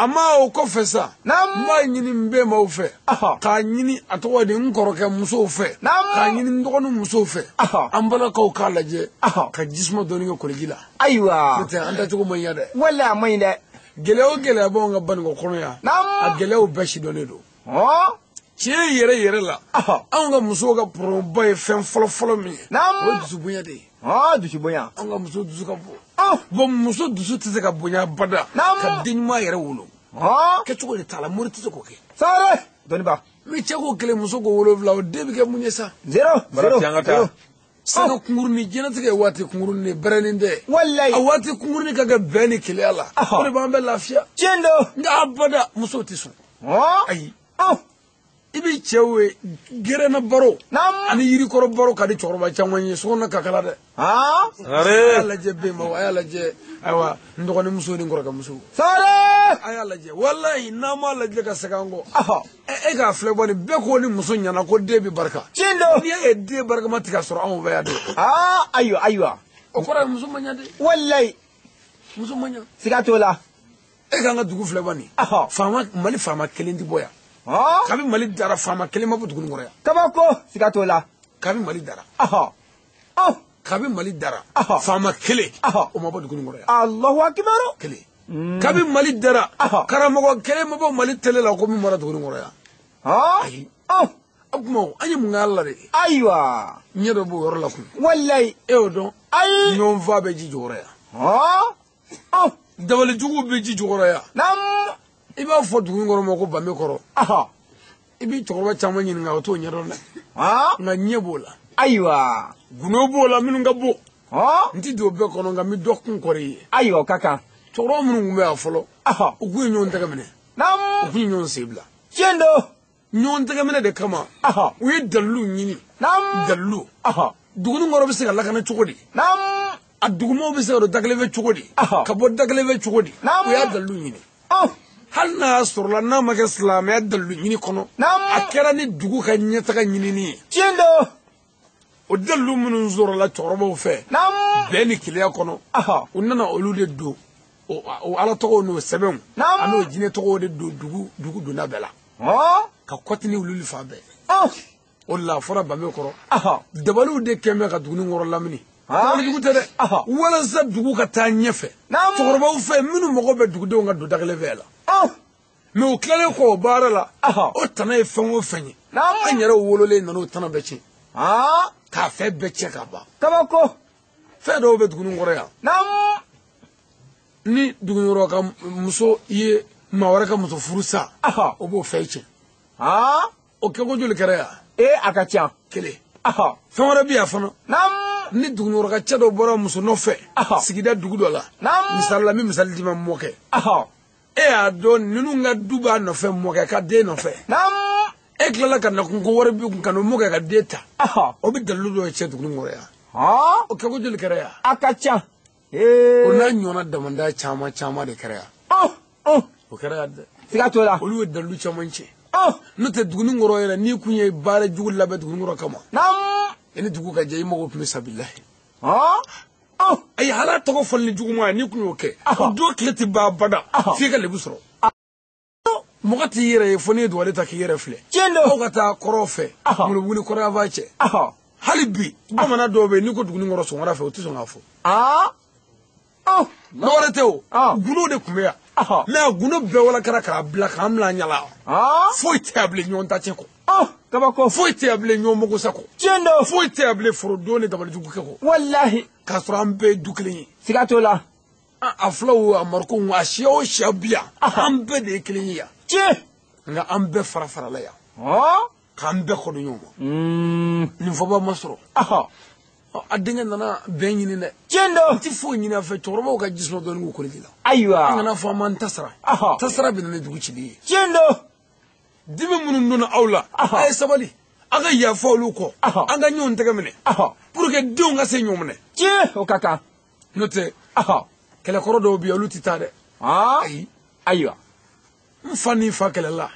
a ma o kɔfɛ sa n b'a ɲini n bɛnbaw fɛ k'a ɲini a tɔgɔ de n kɔrɔkɛ musow fɛ k'a ɲini n dɔgɔnin musow fɛ an balakaw k'a lajɛ ka jisuma dɔɔni kɛ koliji la ayiwa n'o tɛ an dacogo man ɲi dɛ wala a man ɲi dɛ gɛlɛya o gɛlɛya b'anw ka banikɔ kɔnɔ yan a gɛlɛyaw bɛɛ sidɔnnen don tiɲɛ yɛrɛ yɛrɛ la anw ka musow ka pɔrɔba ye fɛn fɔlɔfɔlɔ min ye o ye dusubonya de ye dusubonya anw ka muso dusu ka bon bɔn muso dusu tɛ se ka bonya bada ka den ɲuman yɛrɛ wolo kɛcogo de t'a la mori tɛ se k'o kɛ sare dɔnniba ni cɛ ko kelen muso ko wolonwula o den bɛ kɛ mun ye sa zero zero sanu oh. kunkurunin jɛnatigɛ ye waati kunkurunin de bɛrɛnnen tɛ walayi a waati kunkurunin ka kɛ bɛn ni keleya la o de b'an bɛɛ lafiya tiɲɛ don nka abada musow tɛ sɔn ayi oh. i b'i cɛw ye gerena baro ani yirikɔrɔ baro ka di cɛkɔrɔba caman ye sokɔnɔ ka kala dɛ a y'a lajɛ bɛnba a y'a lajɛ ayiwa n dɔgɔninmuso ni n kɔrɔkɛmuso a y'a lajɛ walayi n'an m'a lajɛ ka segin an kɔ e k'a filɛ bɔ nin bɛɛ ko ni muso ɲɛna ko den bɛ barika tiɲɛ don n'i ye den barikama tigɛ sɔrɔ anw fɛ yan de aa ayiwa ayiwa o kɔrɔ ye muso man ɲa de walayi muso man ɲa siga t'o la e k'an ka dugu filɛ bɔ nin faama mali faama kelen tɛ bɔ yan kabi mali dara faama kelen ma bɔ dugu nin kɔrɔ yan kabako siga t'o la kabi mali dara kabi mali dara faama kelen o ma bɔ dugu kɔnɔ yan alahu akibaro kelen mm. kabi mali dara karamɔgɔ kelen ma bɔ mali tele la ko min bɔra dugu kɔnɔ yan ayi oh. o tuma an ye mun k'a la de ayiwa ɲɛ dɔ b'o yɔrɔ la kun walayi e y'o dɔn ayi ɲɔgɔn fa bɛ ji jɔyɔrɔ yan ah! dabalijugu bɛ ji jukɔrɔ yan i b'a fɔ dugu in kɔrɔ ma ko bame kɔrɔ i bɛ cɛkɔrɔba caman ɲininka o t'o ɲɛdɔn dɛ nka ɲɛ b'o la ayiwa gundo b'o la minnu ka bon n tɛ don bɛɛ kɔnɔ nka n bɛ dɔ kun kɔrɔ i ye ayiwa o ka kan cɛkɔrɔba minnu tun bɛ yan fɔlɔ u tun ye ɲɔgɔn tɛgɛ minɛ u tun ye ɲɔgɔn sen bila tiɲɛ don ɲɔgɔn tɛgɛminɛ de kama u ye dalilu ɲini dalilu duguni kɔrɔ bɛ se ka lakana cogo di a dugumɔgɔw bɛ se ka don dakelen fɛ cogo di ka bɔ dakelen fɛ cogo di u y'a dalilu ɲini hali n'a y'a sɔrɔla n'a ma kɛ silamɛya dalilu ɲini kɔnɔ a kɛra ni dugu ka ɲɛtaga ɲinini ye tiɲɛ don o dalilu minnu sɔrɔla cɛkɔrɔbaw fɛ bɛn ni keleya kɔnɔ u nana olu de don o ala tɔgɔw n'o sɛbɛnw an n'o jinɛ tɔgɔw de don dugu dugu donna bɛɛ la ka kɔtini wuli ni fan bɛɛ o de la a fɔra bame kɔrɔ dabaliw de kɛn bɛ ka duguni kɔrɔ lamini dugu tɛ dɛ walasa dugu ka taa ɲɛfɛ cɛkɔrɔbaw fɛ minnu mago bɛ dugudenw ka don da kelen fɛ la mɛ u tilalen kɔ o baara la o tana ye fɛn o fɛn ye an yɛrɛ wololen nana o tana bɛɛ tiɲɛ k'a fɛn bɛɛ tiɲɛ ka ban kabako fɛn dɔw bɛ dugu kɔrɔ yan ni dugu ka muso ye maa wɛrɛ ka muso furu sa o b'o fɛn tiɲɛ o kɛko joli kɛra yan ee a ka ca kelen fɛn wɛrɛ bɛ yan fana ni duguɲɔgɔnka cɛ dɔ bɔra muso nɔfɛ sigida dugu dɔ la misali la n bɛ misali d'i ma mɔkɛ e y'a dɔn ninnu ka du b'a nɔfɛ mɔkɛ ka den nɔfɛ e tilala ka nakun ko wari bi kun ka n'o mɔkɛ ka den ta o bɛ dalilu dɔ ye cɛ tuguni kɔrɔ yan o kɛko joli kɛra yan a ka ca o n'a ɲɔgɔnna damada caman caman de kɛra yan o kɛra yan dɛ siga t'o la olu ye dalilu caman cɛ n'o tɛ duguni kɔrɔ yɛrɛ n'i kun ye baara jugu labɛn duguni kɔrɔ kama i ni dugu ka jɛ i mago tun bɛ sabila a ye hala tɔgɔ fɔli ni juguman ye n'i kun y'o kɛ ko don tile tɛ ban abada f'i ka lebu sɔrɔ mɔgɔ t'i yɛrɛ ye fo n'i ye duwale ta k'i yɛrɛ filɛ tiɲɛ don aw ka taa kɔrɔw fɛ wuli wuli kɔrɔya b'a cɛ hali bi bamanan dɔw bɛ yen n'i ko duguni kɔrɔ sɔgɔmada fɛ o tɛ sɔn k'a fɔ dɔ wɛrɛ tɛ o gundo de tun bɛ yan mɛ a gundo bɛɛ wala kɛra k'a bila k'an bila ɲala foyi tɛ a bilen ɲɔgɔn ta cɛ kɔ oh kabako foyi tɛ yan bilen ɲɔgɔn mago sa kɔ tiɲɛ don foyi tɛ yan bilen forodon ni dabalijugu kɛ kɔ walahi k'a sɔrɔ an bɛɛ ye du kelen ye siga t'o la a fulaw a marikow a siya o siya bi yan an bɛɛ de ye kelen ye yan tiɲɛ nka an bɛɛ fara farala yan k'an bɛɛ kɔdon ɲɔgɔn ma hmm. nin fɔba ma sɔrɔ a denkɛ nana bɛn ɲini dɛ tiɲɛ don n tɛ foyi ɲini a fɛ cɛkɔrɔbaw ka jisuma dɔɔni k'u koliji la ayiwa an kana fɔ an b'an tasara tasara bɛ na ni dugu cili ye tiɲɛ don dimi minnu donna aw la a ye sabali an ka yafa olu kɔ an ka ɲɔgɔn tɛgɛ minɛ pour que denw ka se ɲɔgɔn minɛ tiɲɛ o ka kan n'o tɛ kɛlɛkɔrɔ dɔw bɛ yen olu tɛ taa dɛ ayi ayiwa n fa ni fa kɛlɛla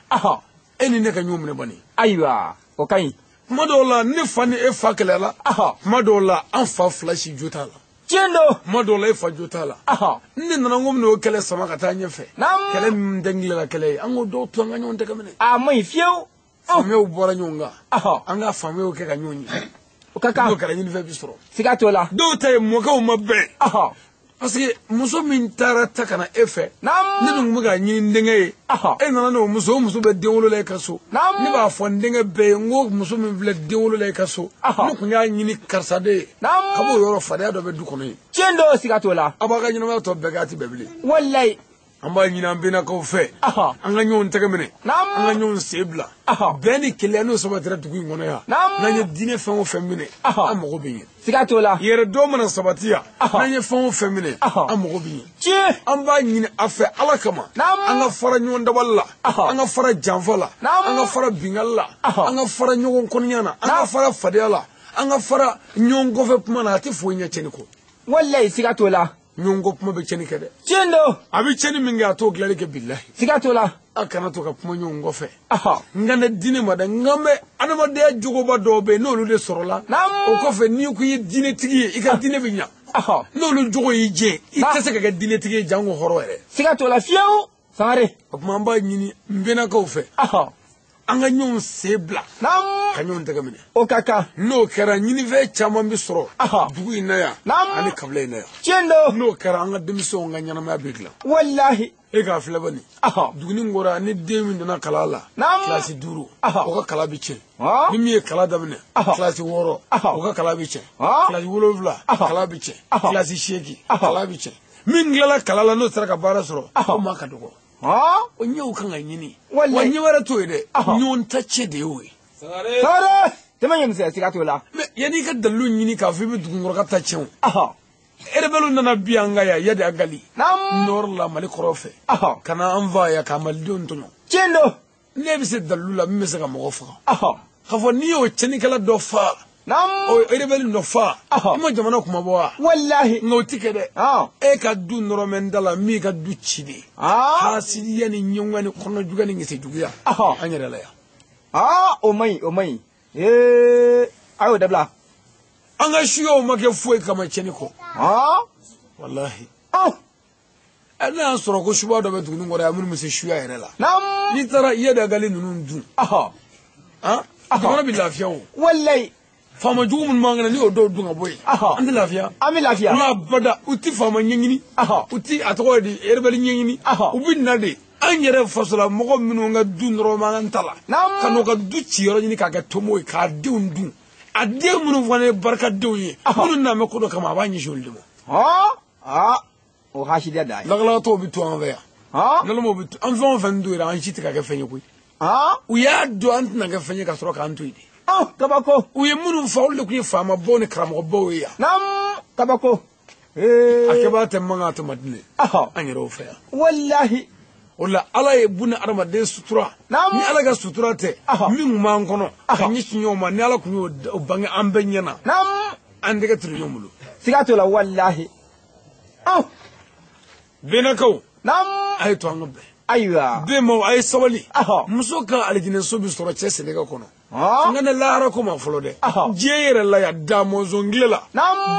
e ni ne ka ɲɔgɔn minɛ bani ayiwa o ka ɲi kuma dɔw la ne fa ni e fa kɛlɛla kuma dɔw la an fa fila si jo t'a la tiɲɛ don kuma dɔw la e fa jo t'a la ne nana n ko bɛna o kɛlɛ sama ka taa ɲɛfɛ kɛlɛ min tɛ ngilela kɛlɛ ye an k'o dɔw to an ka ɲɔgɔn tɛgɛ minɛ a ma ɲi fiyewu faamuyɛw bɔra ɲɔgɔn kan an ka faamuyɛw kɛ ka ɲɔgɔn ye o ka kan n'o kɛra ɲinifɛn bɛ sɔrɔ siga t'o la dɔw ta ye mɔkɛw ma bɛn parce que muso min taara ta ka na e fɛ ne dun bɛ ka ɲini n denkɛ ye e nana n'o muso o muso bɛ den wolo la i ka so ne b'a fɔ n denkɛ bɛɛ ye n ko muso min filɛ den wolo la i ka so ne tun y'a ɲini karisa de ye naamu kab'o yɔrɔ fadenya dɔ bɛ du kɔnɔ yen tiɲɛ dɔw siga t'o la aw b'a ka ɲɛnamaya tɔ bɛɛ kɛ a tɛ bɛɛ bilen walayi an b'a ɲini an bɛnnakaw fɛ Aha. an ka ɲɔgɔn tɛgɛ minɛ Naamu. an ka ɲɔgɔn sen bila Aha. bɛɛ ni keleya n'o sabatira dugu in kɔnɔ yan Naamu. n'an ye diinɛ fɛn o fɛn minɛ Aha. an mago bɛ ɲɛ siga t'o la yɛrɛ dɔ mana sabati yan Aha. n'an ye fɛn o fɛn minɛ Aha. an mago bɛ ɲɛ tiɲɛ an b'a ɲini a fɛ ala kama Naamu. an ka fara ɲɔgɔn dabali la Aha. an ka fara janfa la Naamu. an ka fara bingali la Aha. an ka fara ɲɔgɔn kɔnɔya na an ka Naamu. fara fadenya la an ka fara ɲɔgɔn kɔfɛ kuma na a tɛ foyi ɲɛ cɛni kɔ walayi siga t'o la ɲɔgɔn kɔ kuma bɛ cɛni kɛ dɛ tiɲɛ don a bɛ cɛni min kɛ a t'o dilanni kɛ bilahi siga t'o la a kana to ka kuma ɲɔgɔn kɔfɛ n ka ne diinɛ ma dɛ n ka mɛ adamadenya jogoba dɔw bɛ yen n'olu de sɔrɔla o kɔfɛ n'i ko i ye diinɛtigi ye i ka diinɛ bɛ ɲa n'olu jogo y'i jɛ i tɛ se ka kɛ diinɛtigi ye janko hɔrɔn yɛrɛ siga t'o la fiyewu sangare o tuma an b'a ɲini n bɛnnakaw fɛ an ka ɲɔgɔn sen bila ka ɲɔgɔn tɛgɛ minɛ o ka kan n'o kɛra ɲinifɛn caman bɛ sɔrɔ dugu in na yan ani kabila in na yan tiɲɛ don n'o kɛra an ka denmisɛnw ka ɲɛnamaya bɛ dilan walahi e k'a filɛ bani duguni ngora ni den min nana kala la kilasi duuru o ka kala bɛ tiɲɛ ni min ye kala daminɛ kilasi wɔɔrɔ o ka kala bɛ tiɲɛ kilasi wolonwula kala bɛ tiɲɛ kilasi seegin kala bɛ tiɲɛ min tilala kala la n'o sera ka baara sɔrɔ o ma ka dɔgɔ o ɲɛw kan ka ɲini wa ɲɛ wɛrɛ t'o ye dɛ ɲɔgɔn ta cɛ de y'o ye sare tɛmɛ ɲɛ misɛn siga t'o la yanni i ka dalilu ɲini k'a fɔ i bɛ dugukɔrɔka ta tiɲɛ o erebɛliw nana bi an ka yan yadi a gali nɔrɔ la mali kɔrɔ fɛ ka na an fa yan ka malidenw tɔɲɔ tiɲɛ don ne bɛ se dalilu la min bɛ se ka mɔgɔ faga k'a fɔ n'i y'o cɛnnikɛla dɔ faga o erebɛli dɔ faga i ma jamana kuma bɔ wa walahi nka o ti kɛ dɛ e ka du nɔrɔmɛ da la min ka du ci de hasidiya ni ɲɛngoya ni kɔnɔjuguya ni ŋɛsɛjuguya an yɛrɛ la yan o man ɲi o man ɲi ee a y'o dabila an ka suyaw ma kɛ foyi kama cɛnni kɔ walahi hali n'a y'a sɔrɔ ko suba dɔ bɛ dugu ni kɔrɔ yan minnu bɛ se suya yɛrɛ la n'i taara i ye dagali ninnu dun jamana bɛ lafiya o walayi faama jugu minnu b'an kɛnɛ n'i y'o dɔw dun ka bɔ yen an tɛ lafiya an bɛ lafiya nka bada u tɛ faama ɲɛɲini u tɛ a tɔgɔ di erebɛli ɲɛɲini u bɛ na de an yɛrɛ fasola mɔgɔ minnu ka du nɔrɔ man ta la ka n'u ka du ci yɔrɔ ɲini k'a kɛ tomo ye k'a denw dun a den minnu fana ye barikadenw ye minnu nana mɛ ko dɔ kama a b'a ɲɛsin olu de ma aa o hasidiya dan ye lakalatɔw bɛ to an fɛ yan aa nalamaw bɛ to an fɛn o fɛn to yen an si tɛ ka kɛ fɛn ye koyi aa u y'a dɔn an tɛna kɛ fɛn ye ka sɔrɔ k'an to yen de ɔ kabako u ye minnu fa olu de tun ye faamabaw ni karamɔgɔbaw ye yan naam kabako a ee kɛbaa tɛ mankan a tɛ madinɛ ahɔ an yɛrɛw fɛ yan walahi o la ala ye buna adamaden sutura ni ala ka sutura tɛ min tun b'an kɔnɔ ka ɲɛsin ɲɔgɔn ma ni ala tun y'o bange an bɛɛ ɲɛna an tɛgɛ turu ɲɔgɔn bolo siga t'o la walahi benakaw a ye to an ka bɛn ayiwa bɛnbaw a ye sabali muso ka alijinɛso bɛ sɔrɔ cɛ sɛnɛkɛ kɔnɔ n ka ne lahara ko ma fɔlɔ dɛ diɲɛ yɛrɛ la yan damɔzɔn tile la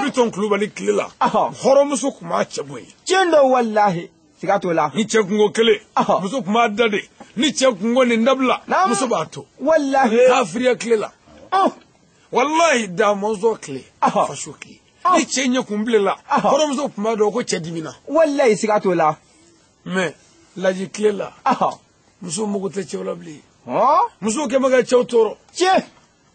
bitɔn kulubali tile la hɔrɔnmuso tun b'a cɛ bɔ yen tiɲɛ dɔ walahi siga t'o la ni cɛ kungo kelen Ɔhɔ. muso tun b'a da de ni cɛ kungo nin dabila Naamu. muso b'a to walahi n'a firiya tile la ɔn walahi da mɔzɔn tile Ɔhɔ. faso tile Ɔhɔ. ni cɛ ɲɛ kun bilela Ɔhɔ. kɔrɔmuso tun b'a dɔn ko cɛ dimina walahi siga t'o la mɛ laji tile la ɔhɔ muso mago tɛ cɛw la bilen ɔn muso kɛ bɛ ka cɛw tɔɔrɔ tiɲɛ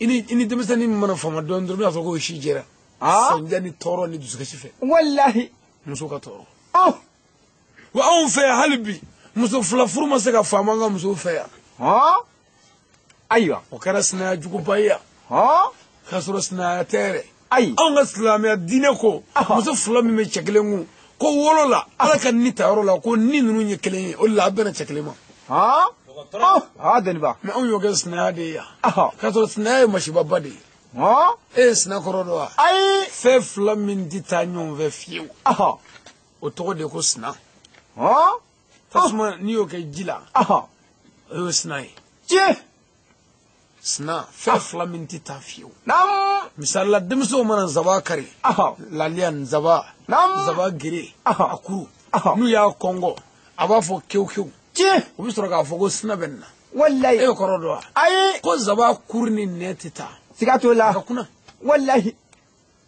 i ni i ni denmisɛnnin min mana fama dɔɔni dɔrɔn i b'a fɔ k'o si jɛra sanja ni tɔɔrɔ ni dusukasi fɛ walahi muso ka tɔɔrɔ oh. wa anw fɛ yan hali bi muso fila furu ma se ka faama an ka musow fɛ yan ayiwa o kɛra sinaya juguba ye yan k'a sɔrɔ sinaya tɛ yɛrɛ ayi anw ka silamɛya diinɛ ko muso fila min bɛ cɛ kelen kun ko wolo la ala ka ni ta yɔrɔ la ko ni ninnu ye kelen ye o de la a bɛna cɛ kelen ma aa deniba mɛ anw y'o kɛ sinaya de ye yan k'a sɔrɔ sinaya ye masibaba de ye e ye sina kɔrɔ dɔn wa ayi fɛn fila min tɛ taa ɲɔgɔn fɛ fiyewu o tɔgɔ de ko sina tasuma n'i y'o kɛ ji la o y'o sina ye tiɲɛ sina fɛn ah. fila min tɛ taa fiyewu misali la denmisɛnw mana nzaba kari laliya nzaba nzaba gere a kuru n'u y'a kɔngɔ a b'a fɔ kewukewu u bɛ sɔrɔ k'a fɔ ko sina bɛ nin na walayi e kɔrɔ dɔn wa ayi ko nzaba kuru ni nɛ tɛ taa siga t'o la a ka kunna walayi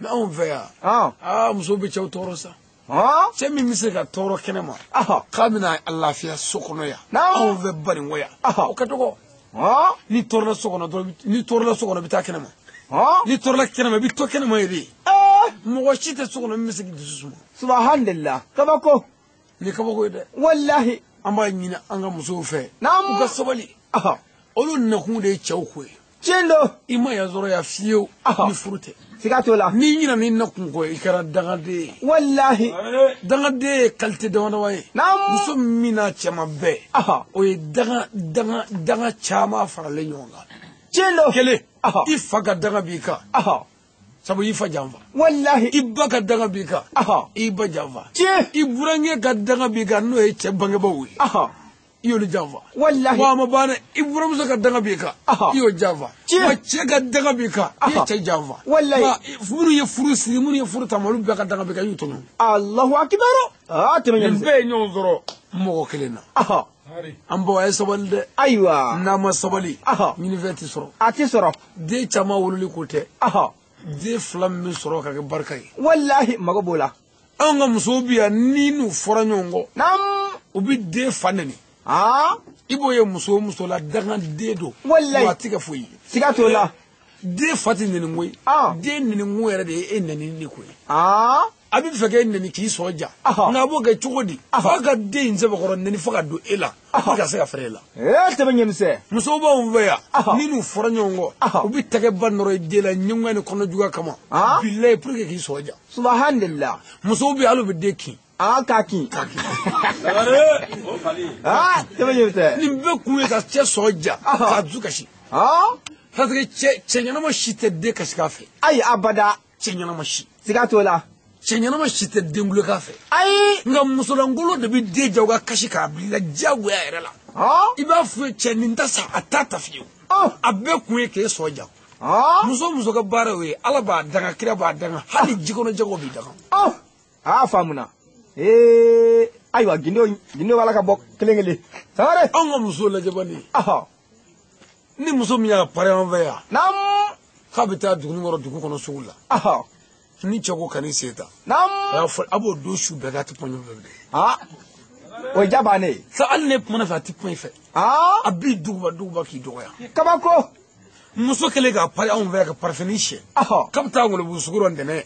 mɛ anw fɛ yan aa muso bɛ cɛw tɔɔrɔ sa cɛ min bɛ se ka tɔɔrɔ kɛnɛ ma k'a bɛna a lafiya so kɔnɔ yan anw fɛ barinko yan o ka dɔgɔ ni tɔɔrɔla so kɔnɔ dɔrɔn ni tɔɔrɔla so kɔnɔ bɛ taa kɛnɛ ma ni tɔɔrɔla kɛnɛ ma i bɛ to kɛnɛ ma yɛrɛ mɔgɔ si tɛ so kɔnɔ min bɛ se k'i dusu suma subahana kabako ni kabako ye dɛ walahi an b'a ɲini an ka musow fɛ u ka sabali olu nakun de ye cɛw ko ye tiɲɛ don i ma yan sɔrɔ yan fiyewu ni furu tɛ siga t'o la n'i ɲinɛ ni nakun kɔ i kɛra dangaden ye walahi dangaden ye kalite dama dama ye muso min n'a cɛman bɛɛ o ye danga danga danga caman faralen ɲɔgɔn kan tiɲɛ don kelen i fa ka danga b'i kan sabu i fa janfa walahi i ba ka danga b'i kan i ba janfa tiɲɛ i burankɛ ka danga b'i kan n'o ye cɛ bangebaaw ye i y'olu janfa walahi wa a ma ban dɛ i buramuso ka danga b'i kan i y'o janfa wa cɛ ka danga b'i kan i ye cɛ janfa walahi minnu ye furu siri minnu ye furu tama olu bɛɛ ka danga b'i kan i y'u tɔɲɔ alahu akibaru aa tɛmɛ nin bɛɛ ye ɲɔgɔn sɔrɔ mɔgɔ kelen na an baw a ye sabali dɛ ayiwa n'a ma sabali ɲinifɛn tɛ sɔrɔ a tɛ sɔrɔ den caman wololi ko tɛ den fila min bɛ sɔrɔ ka kɛ barika ye walahi mago b'o la anw ka musow bi yan ni n'u fɔra ɲɔgɔn kɔ u bɛ den fa nɛni i b'o ye muso o muso la danganden don walahi wa a tɛ kɛ foyi ye siga t'o la den fa tɛ nɛni koyi den nɛni ko yɛrɛ de ye e nɛni ni ko ye a bɛ fɛ k'e neni k'i sɔn ja nka a b'o kɛ cogo di f'a ka den in sɛbɛkɔrɔ neni fo ka don e la fo ka se ka fɛrɛ e la tɛmɛ ɲɛmisɛn musow b'anw fɛ yan minnu fɔra ɲɔgɔn kɔ u bɛ tɛgɛ ba nɔrɔ i den la ɲɛngoya ni kɔnɔjuguya kama bilayi pour que k'i sɔn ja subahanalah musow bɛ yen hali u bɛ den kin aa k'a kin k'a kin aa tɛmɛ ɲɛmisɛn nin bɛɛ kun ye ka cɛ sɔn ja k'a du kasi parce que cɛ cɛ ɲɛnama si tɛ den kasi k'a fɛ ayi abada cɛ ɲɛnama si siga t'o la cɛ ɲɛnama si tɛ den guloka fɛ ayi nka musolangolo de bɛ den jaw ka kasi k'a bila i la diyagoya yɛrɛ la i b'a f'u ye cɛ nin ta sa a t'a ta fiyewu a bɛɛ kun ye k'e sɔn ja muso muso ka baara y'o ye ala b'a danga kira b'a danga hali jikɔnɔjɛgɛw b'i danga a faamuna ayiwa gindo gindo b'a la ka bɔ kelen kelen sangare anw ka muso lajɛ bani ni muso min y'a pari an fɛ yan k'a bɛ taa dugu kɔrɔ dugu kɔnɔ sugu la ni cɛ ko kan'i sen ta a b'o don su bɛɛ k'a tɛ pɔn ɲɔgɔn fɛ o ye ja bannen ye sa hali ne kumana fɛ a tɛ pɔn i fɛ a b'i duguba duguba k'i dɔgɔya kabako muso kɛlen k'a pari anw fɛ yan ka parifini siyɛ k'a bɛ taa ngolobugu sugu dɔ ntɛnɛ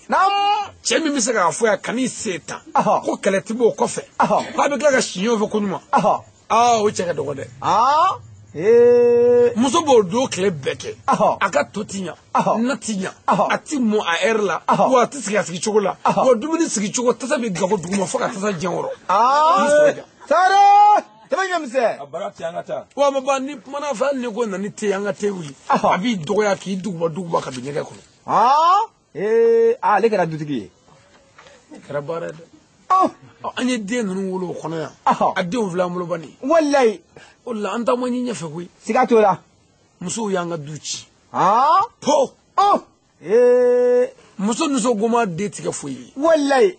cɛ min bɛ se k'a fɔ yan kan'i sen ta ko kɛlɛ tɛ b'o kɔfɛ k'a bɛ tila ka si ɲɔgɔn fɛ ko ɲuman aa o cɛ ka dɔgɔ dɛ aa ee muso b'o don tile bɛɛ kɛ Ahɔ. a ka to ti ɲa Ahɔ. na ti ɲa Ahɔ. a ti mɔ a ɛri la Ahɔ. wa a ti sigi a sigi cogo la Ahɔ. wa dumuni sigi cogo tasa bɛ gago duguma fo ka tasa jɛn wɔrɔ aa Nisɔndiya. taara tɛmɛ ɲɛ misɛn a bara ti an ka taa wa ma ban ni kumana fɛ hali ni ko nani te an ka te wuli Ahɔ. a b'i dɔgɔya k'i duguba duguba ka don ɲɛgɛn kɔnɔ aa ee aa ale kɛra dutigi ye a kɛra baara ye dɛ ɔ Ɔ, an ye den ninnu wolo o kɔnɔ yan Ɔhɔ. a denw filɛ an bolo bani walayi o de la an taama ɲi ɲɛfɛ koyi siga t'o la musow y'an ka du ci aa po ɔ ee muso nisɔngoma den tigɛ foyi ye walayi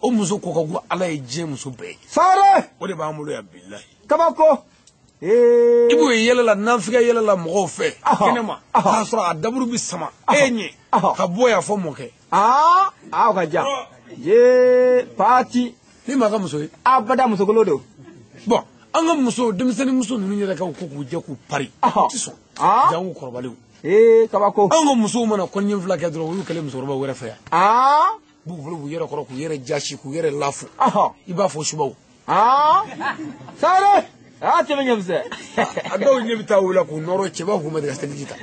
o muso ko ka go ala ye diɲɛ muso bɛɛ ye sare o de b'an bolo yan bilahi kabako i b'o ye yɛlɛ la nanfigɛ yɛlɛ la mɔgɔw fɛ kɛnɛ ma k'a sɔrɔ a daburu bɛ sama e ɲɛ ka bɔ yan fɔ mɔkɛ aa aw ka jan ye pati ni maa ka muso ye abada musokolo don bɔn an ka muso denmisɛnnin muso ninnu yɛrɛ ka ko k'u jɛ k'u pari tɛ sɔn janko kɔrɔbalenw ee kabako an ka musow mana kɔɲɛ fila kɛ dɔrɔn olu kɛlen musokɔrɔba wɛrɛ fɛ yan b'u bolo k'u yɛrɛ kɔrɔ k'u yɛrɛ jasi k'u yɛrɛ lafo i b'a fɔ subaw sare a cɛ bɛ ɲɛmisɛn a dɔw ɲɛ bɛ taa o la k'u nɔrɔ cɛba k'u ma deli ka seliji ta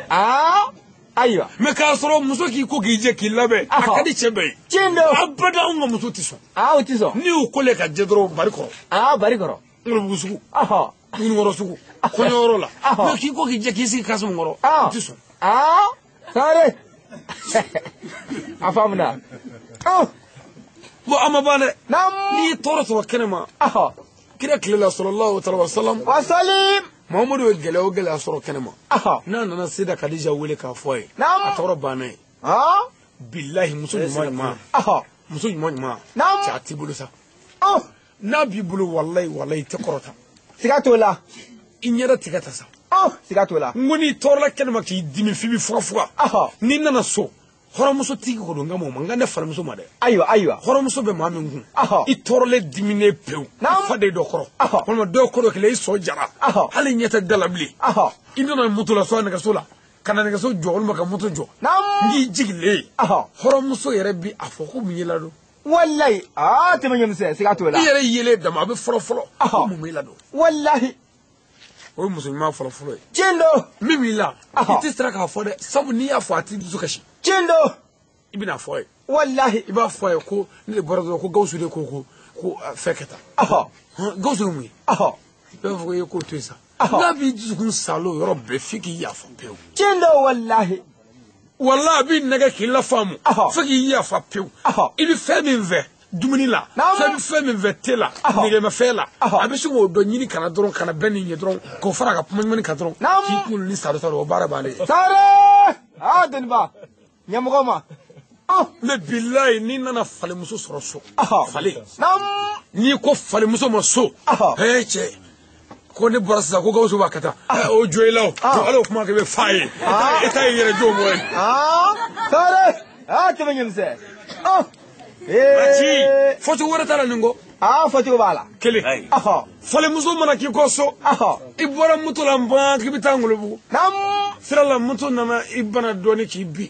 ayiwa mɛ k'a sɔrɔ muso k'i ko k'i jɛ k'i labɛn a ka di cɛ bɛɛ ye tiɲɛ don abada anw ka muso tɛ sɔn aa u tɛ sɔn n'i y'u kole ka jɛ dɔrɔn bari kɔrɔ aa bari kɔrɔ ŋolobugu sugu ɲininkɔrɔ sugu kɔɲɔyɔrɔ la mɛ k'i ko k'i jɛ k'i sigi kasim kɔrɔ u tɛ sɔn sare a faamuna ɔ bon a ma ban dɛ naamu n'i ye tɔɔrɔ sɔrɔ kɛnɛ ma ɔhɔ kira tile la sɔrɔlahu tala wa salam wasalim mamadu ye gɛlɛya o gɛlɛya sɔrɔ kɛnɛ ma ɔhɔ n'a nana se da kadija wele k'a fɔ a ye a naamu tɔɔrɔ banna ye ɔn bilahi muso ɲuman ɲuman ɔhɔ muso ɲuman ɲuman Naamu. cɛ a t'i bolo sa ɔ n'a b'i bolo walayi walayi i tɛ kɔrɔta siga t'o la i ɲɛda tigɛ ta sa ah, siga t'o la n ko n'i tɔɔrɔla kɛnɛma k'i dimi f'i bi fugafuga n'i nana so hɔrɔnmuso tigi ko don n ka mɔgɔ ma n ka ne farimuso ma dɛ ayiwa ayiwa hɔrɔnmuso bɛ maa min kun i tɔɔrɔlen diminen pewu fa de dɔ kɔrɔ walima dɔw ko dɔ kelen i sɔ jara hali ɲɛ tɛ da la bilen i nana moto la so a nɛgɛso la ka na nɛgɛso jɔ walima ka moto jɔ n k'i jigilen hɔrɔnmuso yɛrɛ bi a fɔ ko mun y'i la don walayi aa tɛmɛ ɲɛmisɛn siga t'o la. i yɛrɛ yelen dama a bɛ fɔlɔ fɔlɔ. ko mun b'i la don. walayi. o ye muso ɲuman fɔlɔ fɔlɔ ye. tiɲɛ don. min b'i la. i tɛ siran k'a fɔ dɛ sabu n'i y'a fɔ a t'i dusu kasi. tiɲɛ don. i bɛna fɔ a ye. walayi. i b'a fɔ a ye ko ne de bɔra dɔrɔn ko gawusu de ko ko ko fɛn kɛ tan. gawusu ye mun ye. i b'a fɔ ko i ye ko to yen sa. n'a b'i dusukun salo yɔrɔ bɛɛ f'i k'i yafa pewu tiɲɛ don walahi wala a b'i nɛgɛ k'i lafaamu fo k'i yafa pewu i bɛ fɛn min fɛ dumuni la fɛn bɛ fɛn min fɛ te la nɛgɛmafɛn la a bɛ se k'o dɔ ɲini kana dɔrɔn kana bɛɛ nin ɲɛ dɔrɔn k'o fara ka kuma ɲuman kan dɔrɔn k'i kunkolo ni salo salo o baara b'ale ye. sare aa deniba. ɲɛmɔgɔ ma mɛ bilayi n'i nana falimuso sɔrɔ so fale n'i ko falimuso ma so ee cɛ ko ne bɔra sisan ko gawusu b'a ka taa o jo i la o ala o kuma kɛ bɛ fa ye e ta y'i yɛrɛ jo mɔ ye taare aa tɛmɛ ɲinisɛ baji fɔcogo wɛrɛ t'a la nin kɔ aa fɔcogo b'a la kelen fɔlenmuso mana k'i kɔ so i bɔra moto la npan k'i bɛ taa ngolobugu sira la moto nana i bana dɔɔni k'i bin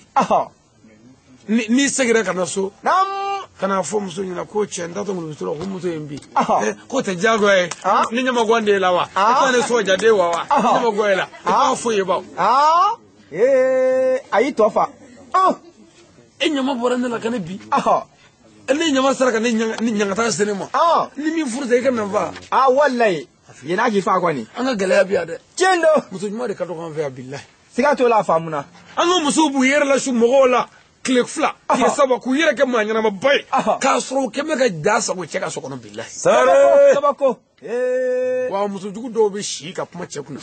n'i seginna ka na so ka na fɔ muso ɲɛna ko cɛ n taatɔ ngolobugu la ko moto ye n bin k'o tɛ diyagoya ye ni ɲɛmɔgɔ de ye la wa i t'a ne sɔgɔ jaden wa wa ɲɛmɔgɔ ye la i b'a fɔ ye baw a y'i tɔ fa e ɲama bɔra ne la ka ne bi ne ɲama sara ka ne ɲagata se ne ma ni min furu tɛ i ka na fa a walayi yen n'a k'i fa kɔni an ka gɛlɛya bi yan dɛ tiɲɛ don muso ɲuman de ka dɔgɔ an fɛ yan bilayi siga t'o la a faamu na an ka musow b'u yɛrɛ la su mɔgɔw la tile fila tile saba k'u yɛrɛ kɛ maa ɲɛnamaba ye k'a sɔrɔ u kɛ bɛ ka da sago cɛ ka so kɔnɔ bilayi sabako wa muso jugu dɔw bɛ si ka kuma cɛ kunna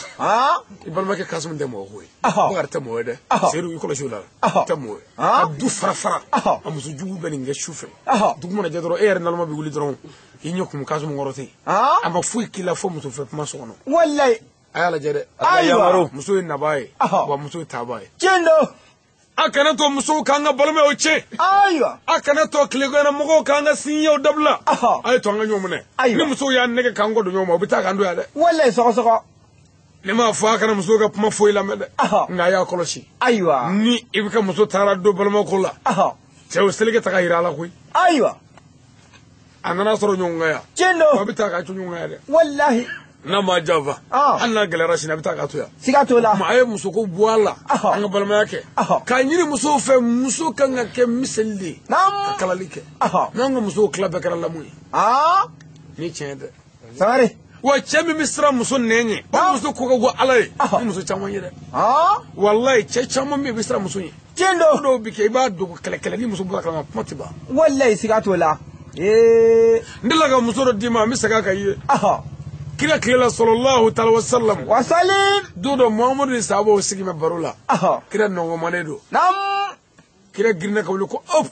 i balimakɛ kasim tɛ mɔgɔ ko ye bakari tɛ mɔgɔ ye dɛ seyidu i kɔlɔsi o la tɛ mɔgɔ ye ka du fara fara a muso jugu bɛ nin kɛ su fɛ dugu mana jɛ dɔrɔn e yɛrɛ nalama bɛ wuli dɔrɔn i ɲɛ kun kasim kɔrɔ ten a ma foyi k'i la fo muso fɛ kuma so kɔnɔ walayi a y'a lajɛ dɛ ayiwa muso ye naba ye wa muso ye taaba ye tiɲɛ don a kana to musow k'an ka balimayaw tiɲɛ ayiwa a kana to tilegana mɔgɔw k'an ka sinyaw dabila Ɔhɔ. a ye to an ka ɲɔgɔn minɛ Ayiwa. ni musow y'a nɛgɛ k'an kɔ don ɲɔgɔn ma u bɛ taa k'an don yan dɛ walayi sɔgɔsɔgɔ ne m'a fɔ a kana musow ka kuma foyi lamɛn dɛ Ɔhɔ. nka a y'a kɔlɔsi ayiwa ni i bɛ ka muso taara don balimako la ɔhɔ cɛw seleke ta ka yira a la koyi ayiwa a nana sɔrɔ ɲɔgɔn ka yan tiɲɛ don a bɛ taa ka to ɲɔgɔn ka yan dɛ walahi n'a ma janfa ah. hali n'a gɛlɛyara sini a bɛ taa ka to yan siga t'o la a ye muso ko bɔ a la an ka balimaya kɛ k'a ɲini musow fɛ muso kan ka kɛ miseli de ye ka kalali kɛ n'an ka musow tila bɛɛ kɛra lamu ye ah. ni tiɲɛ tɛ sari wa cɛ min bɛ siran muso nɛn ye o muso ko ka go ala ye ni muso caman ye dɛ walayi cɛ caman bɛ yen bɛ siran muso ye tiɲɛ dɔw dɔw bɛ kɛ i b'a dogo kɛlɛ kɛlɛ ni muso bɔra kalama kuma tɛ ban walayi siga t'o la ee n delila ka muso dɔ d'i ma n bɛ segin a kan i ye kira tilela sɔlɔlahu taala wa salam wa salim don dɔ muhamadu ni sahabaw sigi bɛ baro la kira nɔngɔmanen don naamu kira girinna ka wuli ko ɔp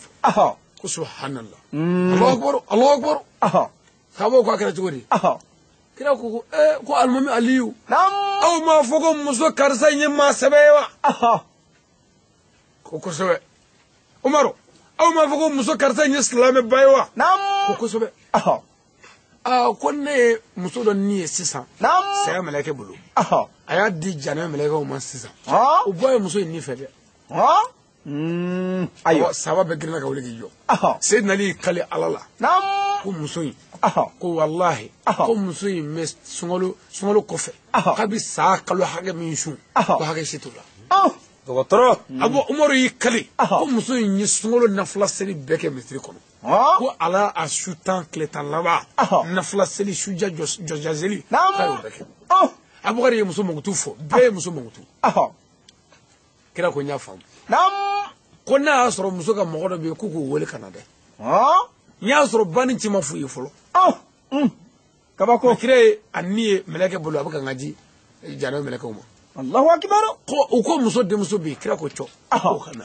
ko subhanallah alahu akibaru alahu akibaru sababu k'a kɛra cogo di kira ko ko ee ko alimami aliyu aw m'a fɔ ko muso karisa in ye maa sɛbɛ ye wa ko kosɛbɛ umaru aw m'a fɔ ko muso karisa in ye silamɛba ye wa ko kosɛbɛ aa ko ne ye muso dɔ ni ye sisan saya mɛlɛkɛ bolo a y'a di janɛ mɛlɛkɛw ma sisan u bɔ ye muso in ni fɛ dɛ ayiwa saba bɛɛ girinna ka wuli k'i jɔ seyidu nali y'i kale ala la ko muso in ko walahi ko muso in bɛ sunkalo sunkalo kɔfɛ k'a bɛ saa kalo hakɛ min sun ko hakɛ si t'o la dɔgɔtɔrɔ a bɔ umaru y'i kale ko muso in ye sunkalo nafila seli bɛɛ kɛ misiri kɔnɔ ko ala a su tan tile tan laban nafila seli suja jɔja seli k'a y'o bɛɛ kɛ abubakari ye muso mankutu fɔ bɛɛ ye muso mankutu kira ko n y'a faamu ko n'a y'a sɔrɔ muso ka mɔgɔ dɔ bɛ yen k'u k'u wele ka na dɛ n y'a sɔrɔ ba ni ci ma f'u ye fɔlɔ kabako kira ye a ni ye mɛlɛkɛ bolo a bɛ ka n ka ji janɛ mɛlɛkɛw ma alahu akibaru ko u ko muso denmuso bɛ yen kira ko cɔ k'o ka na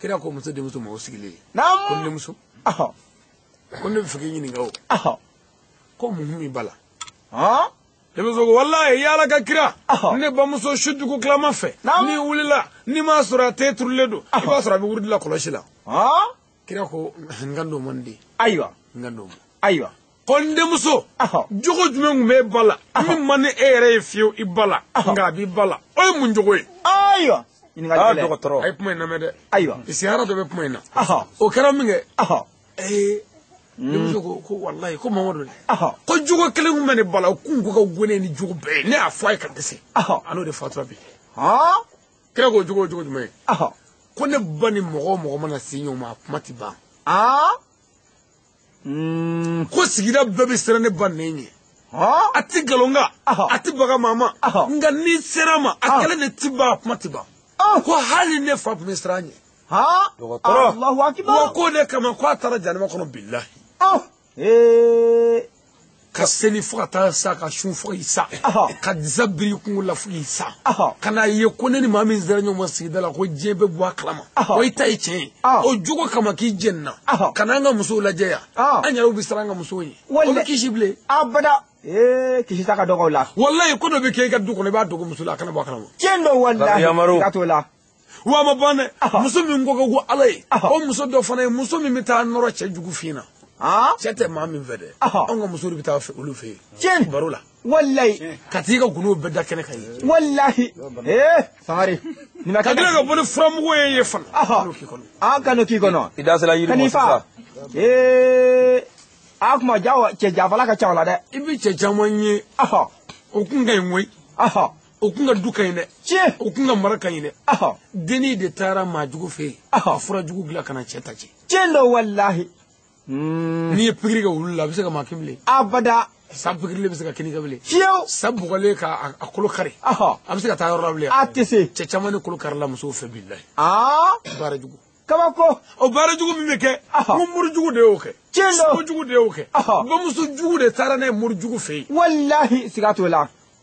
kira ko muso denmuso ma o sigilen ko n denmuso ko ne bɛ fɛ k'i ɲininka o ko mun min b'a la denmuso ko walayi yaala ka kira ne bamuso su dugu tilama fɛ n'i wulila n'i m'a sɔrɔ a tɛ turulen don i b'a sɔrɔ a bɛ wurudila kɔlɔsi la kira ko n ka don man di ayiwa n ka don ayiwa ko n denmuso jogo jumɛn tun bɛ ba la min man ni e yɛrɛ ye fiyewu i ba la nka a b'i ba la o ye mun jogo ye ayiwa ɲininkali gɛlɛn dɔgɔtɔrɔ a ye kuma in lamɛn dɛ ayiwa sigiyɔrɔ dɔ bɛ kuma in na o kɛra min kɛ ee denmuso ko ko walayi ko mamadu dɛ Ɔhɔ. ko jogo kelen kun bɛ ne bala o kun ko ka gone ni jogo bɛɛ ye ne y'a fɔ a ye ka dɛsɛ Ɔhɔ. a n'o de fatura bi Hɔn? kira k'o jogo o jogo jumɛn ye Ɔhɔ. ko ne ba ni mɔgɔ o mɔgɔ mana se ɲɔgɔn ma a kuma tɛ ban Hɔn? Mm, ko sigida bɛɛ bɛ siran ne ba nɛn ye hɔn? a tɛ nkalon kan Ɔhɔ. a tɛ baga maa ma Ɔhɔ. nka n'i sera a ma a Ɔhɔ. kɛlɛ de tɛ ban a kuma tɛ ban Ɔhɔ. ko hali ne fa tun bɛ siran a ɲɛ ha dɔgɔtɔrɔ Allahu akibar wa ko ne kama ko a taara janama kɔnɔ bilahi ah ee ka seli fo ka taa sa ka sun fo k'i sa ka disa biri kungo la fo k'i sa ka n'a ye ko ne ni maa min sera ɲɔgɔn ma sigida la ko diɲɛ bɛ bɔ a kalama o i ta ye tiɲɛ ye o jogo kama k'i jɛnina ka n'an ka musow lajɛ yan an yɛrɛw bɛ siran an ka musow ye o bɛ kisi bilen abada ee kisi ta ka dɔgɔ o la walayi ko dɔ bɛ kɛ i ka du kɔnɔ i b'a dogo muso la a kana bɔ a kalama tiɲɛ don walayi ka t'o la wa ma ban dɛ muso min ko ka ko ala ye o muso dɔ fana ye muso min bɛ taa nɔrɔ cɛ jugu fin na cɛ tɛ maa min fɛ dɛ anw ka muso de bɛ taa olu fɛ yen baro la walayi ka t'i ka gundo bɛɛ da kɛnɛ ka ye walayi ee sangare ka tila ka bɔ ni furamugu ye ye fana a ka n'o k'i kɔnɔ i da sera yiri ma sisan ee a kuma ja cɛ jafala ka ca o la dɛ i bɛ cɛ caman ye o kun ka ɲi koyi o kun ka du ka ɲi dɛ tiɲɛ o kun ka mara ka ɲi dɛ denni de taara maa jugu fɛ yen a fura jugu bila ka na cɛ ta cɛ tiɲɛ don walahi hmm. n'i ye pikiri kɛ wulu la a bɛ se ka maa kɛ bilen abada sa pikirili bɛ se ka kini kɛ bilen fiyewu sa bugɔlen ka a kolo kari a bɛ se ka taa yɔrɔ la bilen a tɛ se cɛ caman ni kolo karila musow fɛ bilayi aa baara jugu kabako o baara jugu min bɛ kɛ ko muru jugu de y'o kɛ tiɲɛ don sogo jugu de y'o kɛ bamuso jugu de taara n'a ye muru jugu fɛ yen walahi siga t'o la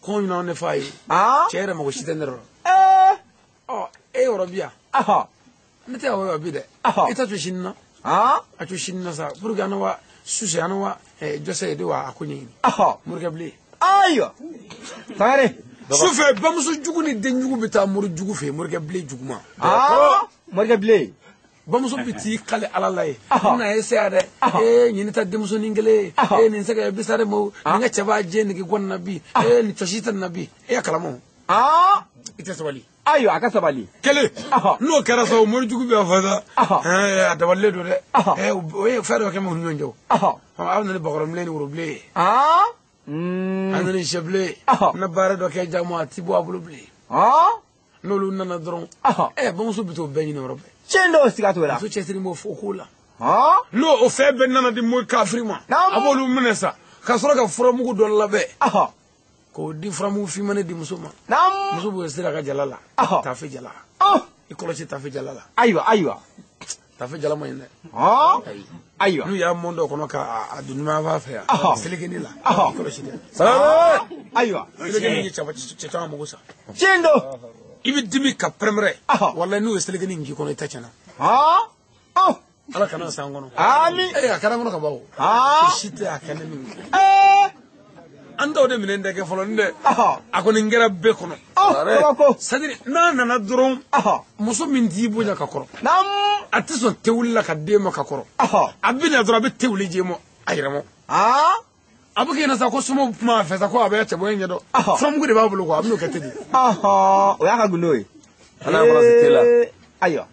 ko ɲuman ne fa ye cɛ yɛrɛ mɔgɔ si tɛ ne yɔrɔ ɔ e yɔrɔ bi yan ne tɛ yɔrɔ bi dɛ i ta to sini na a to sini na sa pour que an wa suse an wa jɔsɛ ye de wa a ko ɲɛɲini morikɛ bilen ayiwa tangare sufɛ bamuso jugu ni den jugu bɛ taa mori jugu fɛ morikɛ bilen juguman morikɛ bilen bamuso bɛ t'i kale ala la ye na ye seya dɛ ee ɲini ta denmusonin kelen ee nin sɛgɛ bisare ma nin ka cɛba jɛ nege gɔn na bi ee nin tɔsi tɛ na bi e ya kalama i tɛ sabali ayiwa a ka sabali kelen n'o kɛra sa o morijugu bɛ fɔ sa a dabalilen don dɛ o ye fɛn dɔ kɛ ma ɲɔgɔn jɔ aw nana bakɔrɔbilen ni worobilen ye an nana sɛbilen n bɛ baara dɔ kɛ jamu a ti bɔ a bolo bilen n'olu nana dɔrɔn ɛ bamuso bɛ t'o bɛɛ ɲini yɔrɔ bɛɛ tiɲɛ dɔw siga t'o la muso cɛsiri b'o fɔ o ko la n'o o fɛn bɛɛ nana di moyi kafiri ma a b'olu minɛ sa ka sɔrɔ ka furamugu dɔ labɛn k'o di furamugu finmani di muso ma muso b'o sira ka jala la tafe jala i kɔlɔsi tafe jala la ayiwa ayiwa tafe jalama in dɛ ayiwa n'u y'a mɔn dɔ kɔnɔ ka a don numan b'a fɛ yan selekeni la kɔlɔsi dɛ ayiwa selekeni ye cɛ caman mago sa tiɲɛ don i bɛ dimi ka pɛrɛmɛrɛ walayi n'u ye selekeni in k'i kɔnɔ i ta tiɲɛna ala kana san kɔnɔ ami a kɛra kɔnɔ ka baw si tɛ a kɛ ne min an dɔw de minɛn tɛ kɛ fɔlɔ ni dɛ a kɔni n kɛra bɛɛ kɔnɔ sadiri n'a nana dɔrɔn muso min t'i bonya ka kɔrɔ a tɛ sɔn tewuli la ka den ma ka kɔrɔ a bɛ na dɔrɔn a bɛ tewuli je ma a yɛrɛ ma a bɛ kɛ na sa ko somaw kuma a fɛ sa ko a bɛ cɛ bɔ in ɲɛ dɔn furamugu de b'a bolo kuwa a bɛ n'o kɛ ten de o y'a ka gundo ye ala y'a kɔlɔsi te la ayiwa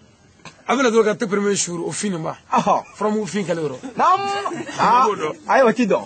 a bɛna dɔrɔn ka te pereme suru o fini ba furamugu fin kɛlen yɔrɔ ayiwa ti dɔn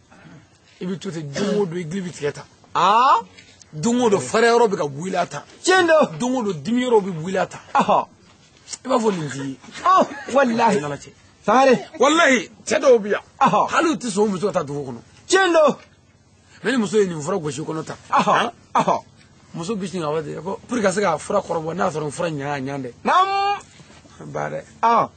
i bɛ to ten don o don i gili bɛ tigɛ tan aa don o don fara yɔrɔ bɛ ka bɔ i la tan tiɲɛ don don o don dimi yɔrɔ bɛ bɔ i la tan ɔhɔ i b'a fɔ nin t'i ye ɔ walahi Ala cɛ. sangare walahi cɛ dɔw bɛ yan Ɔhɔ. hali u tɛ sɔn u muso ka taa dugu kɔnɔ tiɲɛ don mɛ ni muso ye nin fura gosi kɔnɔ tan ɔhɔ ɔhɔ muso bɛ sin ka wele ko pour que ka se ka fura kɔrɔbɔ n'a sɔrɔ nin fura ɲa y'a ɲa dɛ naamu ba dɛ ɔ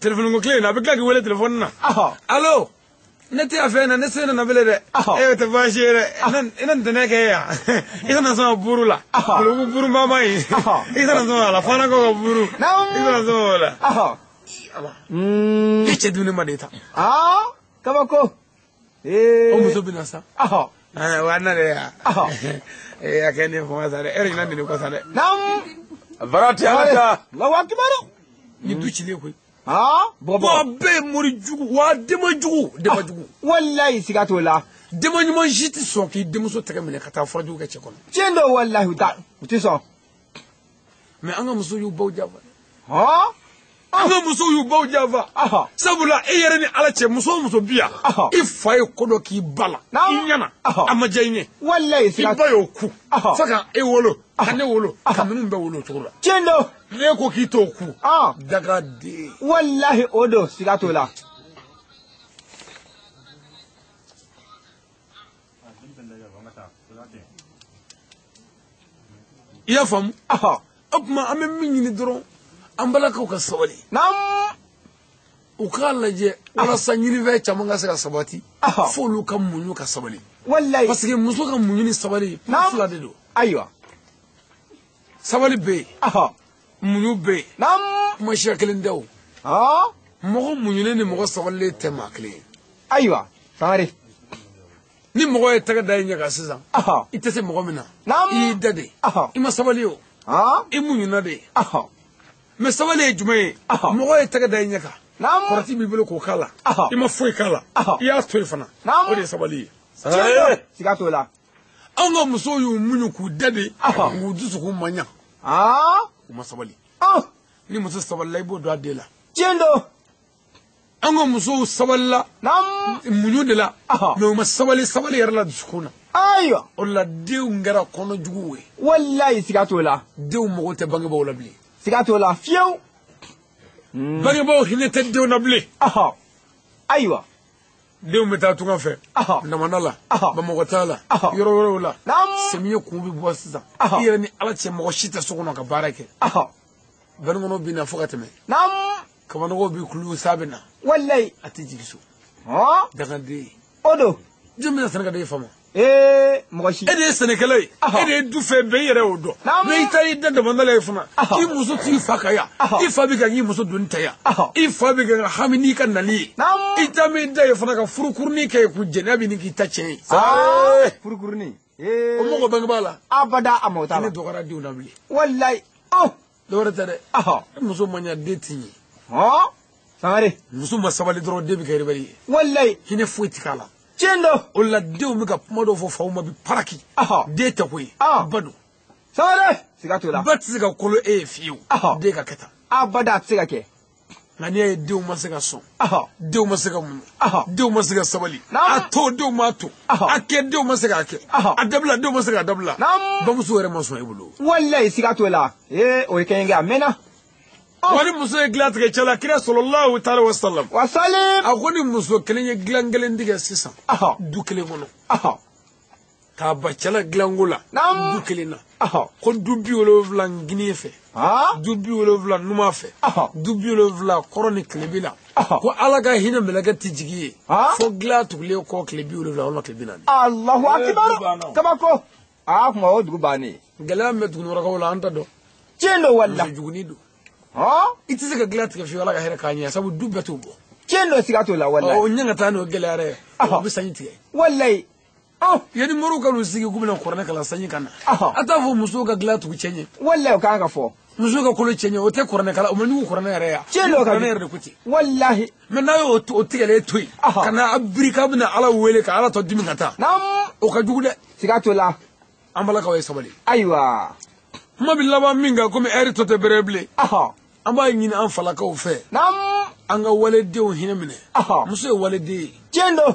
telefɔni ko kile in na a bɛ tila k'i wele telefɔni na alo ne tɛ a fɛ na ne se nana bele dɛ e tɛ baasi ye dɛ i na ntɛnɛ kɛ yan i kana sɔn ka buru la boloku buru mama ye i kana sɔn a la fana kɔ ka buru i kana sɔn o la ne cɛ dumuni ma de ta kabako o muso bɛna sa wa na dɛ yan ee a kɛ ne fama sa dɛ e yɛrɛ ɲinɛ nin kɔ sa dɛ bara ti ala ta lawa kibaru ni du cilen koyi bɔn bɛɛ ye mori jugu wa dema jugu dema jugu walayi siga t'o la dema ɲuman si tɛ sɔn k'i denmuso tɛgɛ minɛ ka taa furajugu kɛ cɛ kɔnɔ tiɲɛ don walayi u t'a u tɛ sɔn mɛ an ka muso y'u baw jafa an ka muso y'u baw jafa sabula e yɛrɛ ni ala cɛ muso o muso biya i fa ye ko dɔ k'i ba la i ɲɛna a ma diya i ɲɛ i ba y'o ku fo ka e wolo ka ne wolo ka minnu bɛ wolo o cogo la tiɲɛ don n'e ko k'i t'o ku daga den walahi o don siga t'o la i y'a faamu aha o tuma an bɛ min ɲini dɔrɔn an balakaw ka sabali naamu u k'a lajɛ alasa ɲinifɛn caman ka se ka sabati f'olu ka muɲu ka sabali walayi parce que muso ka muɲu ni sabali kuma fila de don ayiwa sabali bɛ yen ɔhɔ muɲu bɛ yen naam kuma siya kelen tɛ o ɔɔ mɔgɔ muɲunen ni mɔgɔ sabalilen tɛ maa kelen ye ayiwa sangare ni mɔgɔ ye tɛgɛ da i ɲɛ kan sisan ɔhɔ i tɛ se mɔgɔ min na Naamu. i y'i da de ɔhɔ i ma sabali o ɔɔ i muɲuna de ɔhɔ mɛ sabali ye jumɛn ye Ɔhɔ. mɔgɔ ye tɛgɛ da i ɲɛ kan naam kɔrɔti b'i bolo k'o k'a la Ɔhɔ. i ma foyi k'a la Ɔhɔ. i y'a to yen fana Naamu. o de ye sabali ye Tiɲɛ don. siga t'o la anw ka musow y'u muɲu k'u dɛbi k'u dusukun man ɲa u ma sabali ni muso sabalila i b'o don a den la tiɲɛ don an ka musow sabalila muɲu de la mɛ u ma sabali sabali yɛrɛ la dusukun na ayiwa o la denw kɛra kɔnɔ juguw ye walayi siga t'o la denw mago tɛ bangebaaw la bilen siga t'o la fiyewu bangebaaw hinɛ tɛ denw na bilen ayiwa denw bɛ taa tunga fɛ namana la bamakɔ t'a la yɔrɔ wɛrɛw la samiya kun bɛ bɔ sisan i yɛrɛ ni ala cɛ mɔgɔ si tɛ so kɔnɔ ka baara kɛ banikɔnɔ bɛ na fo ka tɛmɛ kabanɔgɔw bɛ kulu sa bɛ na walilayi a tɛ jigin so daganden o don jɔn bɛna sɛnɛ ka di e fa ma ee mɔgɔ si e de ye sɛnɛkɛla ye e de ye du fɛ bɛɛ i yɛrɛ y'o dɔn mɛ i taara i da damanda la ye fana i muso t'i fa ka yan i fa bɛ ka k'i muso doni ta yan i fa bɛ ka hami n'i ka nali ye i ta min da ye fana ka furukurunin kɛ ko jɛnɛya bɛ ni k'i ta tiɲɛ ye furukurunin o mɔgɔ bangebaa la abada a mɔgɔ t'a la ne dɔgɔyara denw na bilen walayi dɔwɛrɛ tɛ dɛ e muso man ɲa den t'i ye sangare muso ma sabali dɔrɔn den bɛ kɛ rebɛli ye walayi hinɛ foyi tɛ k'a la tiɲɛ don o la denw bɛ ka kuma dɔw fɔ faw ma bi paraki den tɛ ko ye ba don sangare siga t'o la ba tɛ se ka kolo e ye fiyewu den ka kɛ tan a ba da a tɛ se ka kɛ nka n'i y'a ye denw ma se ka sɔn denw ma se ka mun denw ma se ka sabali a to denw ma to a kɛ denw ma se k'a kɛ a dabila denw ma se k'a dabila bamuso yɛrɛ ma sɔn i bolo walayi siga t'o la ee o ye kɛɲɛ kɛ a mɛnna wa ni muso ye dilan tigɛ cɛ la kira sɔlɔlahu taala wa salam wa salim a ko ni muso kelen ye dilan kelen tigɛ sisan du kelen kɔnɔ k'a ba cɛla dilanko la du kelen na ko du bi wolonwula gine fɛ du bi wolonwula numan fɛ du bi wolonwula kɔrɔ ni tilebi la ko ala ka hinɛ mɛlɛkɛ tɛ jigi ye fo dilan tugulen kɔ tile bi wolonwula walima tile bi naani alahu akibaru kabako aa kuma o dugu bannen gɛlɛya min bɛ dugunikɔrɔkaw la an ta dɔn tiɲɛ don wali la juguni don i tɛ se ka dilan tigɛ fiyewu ala ka hɛrɛ k'a ɲɛ sabu du bɛɛ t'o bɔ tiɲɛ don siga t'o la wali la o ɲɛ ka taa n'o gɛlɛyara ye o bɛ sanji tigɛ wali Oh, yanni moriw ka n'u sigi k'u bɛna kɔrɔnɛ kalan sanji ka na a t'a fɔ musow ka dilan tugu cɛ ɲɛ walayi o kan ka fɔ muso ka kolo cɛ ɲɛ o tɛ kɔrɔnɛ kala o ma ɲugu kɔrɔnɛ yɛrɛ ya cɛ dɔ ka ne yɛrɛ de ko ten walahi mɛ n'a y'o o tigɛlen to yen ka na a biri k'a bɛna ala wele ka ala tɔ dimi ka taa o ka jugu dɛ siga t'o la an balakaw ye sabali ayiwa kuma bɛ laban min kan komi ɛri tɔ tɛ bɛrɛ bilen an b'a ɲini an falakaw fɛ an ka waledenw hinɛ minɛ muso ye waleden ye tiɲɛ don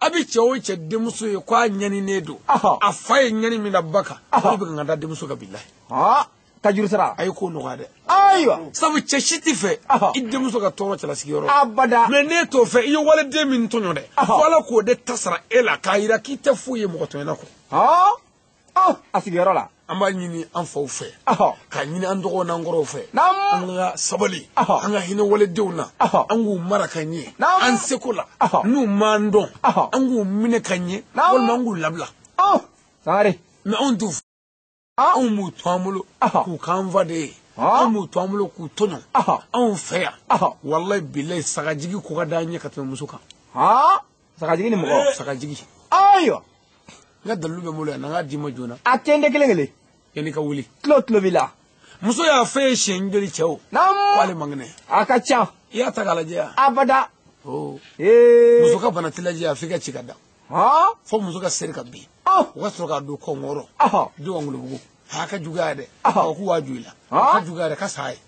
a bɛ cɛ o cɛ denmuso ye k'a ɲɛninen don a fa ye ɲɛni min na ba kan o bɛ kan ka da denmuso ka bilahi ka juru sara a ye ko nɔgɔya dɛ ayiwa sabu cɛ si tɛ fɛ i denmuso ka tɔɔrɔ cɛlasigi yɔrɔ abada mɛ n'e t'o fɛ i ye waliden min tɔɲɔ dɛ fo ala k'o de ta sara e la k'a jira k'i tɛ foyi ye mɔgɔ tɔɲɔna kɔ ɔ a sigiyɔrɔ la an b'a ɲini an faw fɛ ɔhɔ k'a ɲini an dɔgɔw n'an kɔrɔw fɛ Naamu. an ka sabali Ɔhɔ. an ka hinɛ waledenw na Ɔhɔ. an k'u mara ka ɲɛ Naamu. an seko la Ɔhɔ. n'u m'an dɔn Ɔhɔ. an k'u minɛ ka ɲɛ Naamu. walima an k'u labila ɔ sangare mɛ anw t'u fɛ ɔ anw b'u to an bolo Ɔhɔ. k'u k'an fa de ye Ɔhɔ. anw b'u to an bolo k'u tɔɲɔ Ɔhɔ. anw fɛ yan Ɔhɔ. walayi bilayi sagajigi ko ka d'an ye ka tɛmɛ muso kan ɔ sagajigi ni mɔgɔ sagajigi ayiwa n ka dalilu bɛ bolo yan na n k'a d'i ma joona a tende kelen kelen yanni ka wuli tulo tulo b'i la muso y'a fɔ ye siɲɛ joli cɛ o k'ale man kɛnɛ a ka ca i y'a ta k'a lajɛ yan abada oh. muso ka bana tɛ lajɛ yan f'i ka ci ka da fo muso ka seri ka bin o ka sɔrɔ k'a don kɔngɔrɔ bi wa ngolobugu a ka juguya dɛ ɔ k'u b'a jugu la a ka juguya dɛ ka sa ye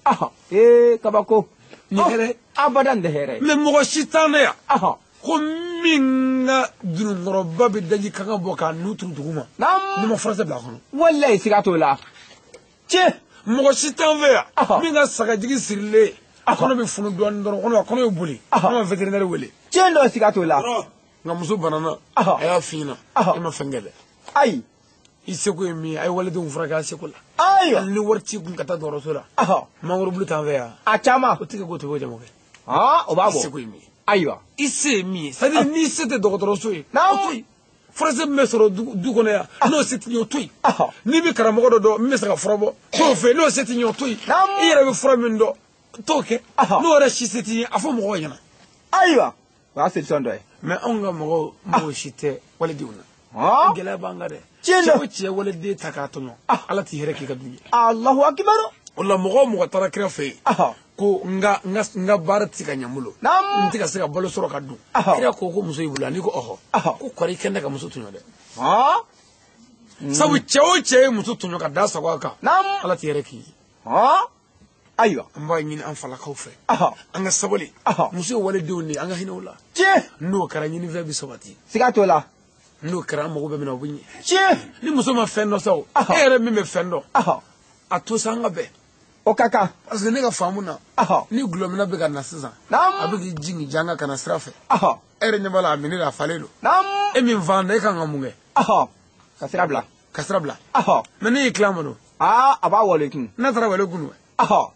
ee kabako nin hɛrɛ abada nin tɛ hɛrɛ ye mɛ mɔgɔ si t'an na yan ko min ka dununkɔrɔba bɛ daji kanga bɔ k'a nu turu dugu ma ne ma furasɛ bila a kɔnɔ walayi siga t'o la tiɲɛ mɔgɔ si t'an fɛ yan min ka sagajigi sirilen a kɔnɔ bɛ funu dɔɔnin dɔrɔn kɔnɔ a kɔnɔ bɛ boli an ka veterinɛri wele tiɲɛ dɔ siga t'o la nka muso banana a y'a f'i ɲɛna i ma fɛn kɛ dɛ ayi i seko ye min ye a ye waledenw furakɛ a seko la ayiwa hali ni wari t'i kun ka taa dɔgɔtɔrɔso la mangoro bulu t'an fɛ yan a caman o tigi k'o tɛ bɔ jamakɛ o b'a bɔ i seko ye min ye ayiwa i se ye min ye c'est à dire n'i se tɛ dɔgɔtɔrɔso ye o to yen furase min bɛ sɔrɔ du kɔnɔ yan n'o se t'i ye o to yen n'i bɛ karamɔgɔ dɔ dɔn min bɛ se ka fura bɔ t'o fɛ n'o se t'i ye o to yen i yɛrɛ bɛ fura min dɔn t'o kɛ n'o yɛrɛ si se t'i ye a fɔ mɔgɔw ɲɛna ayiwa o y'a solution dɔ ye mɛ anw ka mɔgɔw mɔgɔ si tɛ waledenw na ah. gɛlɛya b'an kan dɛ cɛ o cɛ waleden ta k'a tɔɲɔ ah. ala t'i hɛrɛ k'i ka du ye alahu akibaru o la mɔgɔ o mɔgɔ taara kira fɛ yen ah. ko n ka n ka n ka baara tɛ se ka ɲɛ n bolo n tɛ ka se ka balo sɔrɔ ka dun kira ko ko muso y'i bolo ani ko ɔhɔ ko kɔri i kɛnɛ ka muso tɔɲɔ dɛ sabu cɛ o cɛ ye muso tɔɲɔ ka da sago a kan ala t'i hɛrɛ k'i ye ayiwa an b'a ɲini an falakaw fɛ an ka sabali musow waledenw de an ka hinɛw la n'o kɛra ɲinifɛn bɛ sabati siga t'o la n'o kɛra an mago bɛ minɛ o bɛ ɲɛ ni muso ma fɛn dɔ sa o e yɛrɛ min bɛ fɛn dɔn a to sa an ka bɛn o ka kan parce que ne ka faamu na ni gulɔmina bɛ ka na sisan a bɛ k'i jigin janga ka na sira fɛ e yɛrɛ ɲɛ b'a la a minɛ a falen don e min fan da e kan ka mun kɛ ka sira bila ka sira bila ahɔ mɛ ne y'i tila mun don aa a b'a wale kun n'a taara wale kun ahɔ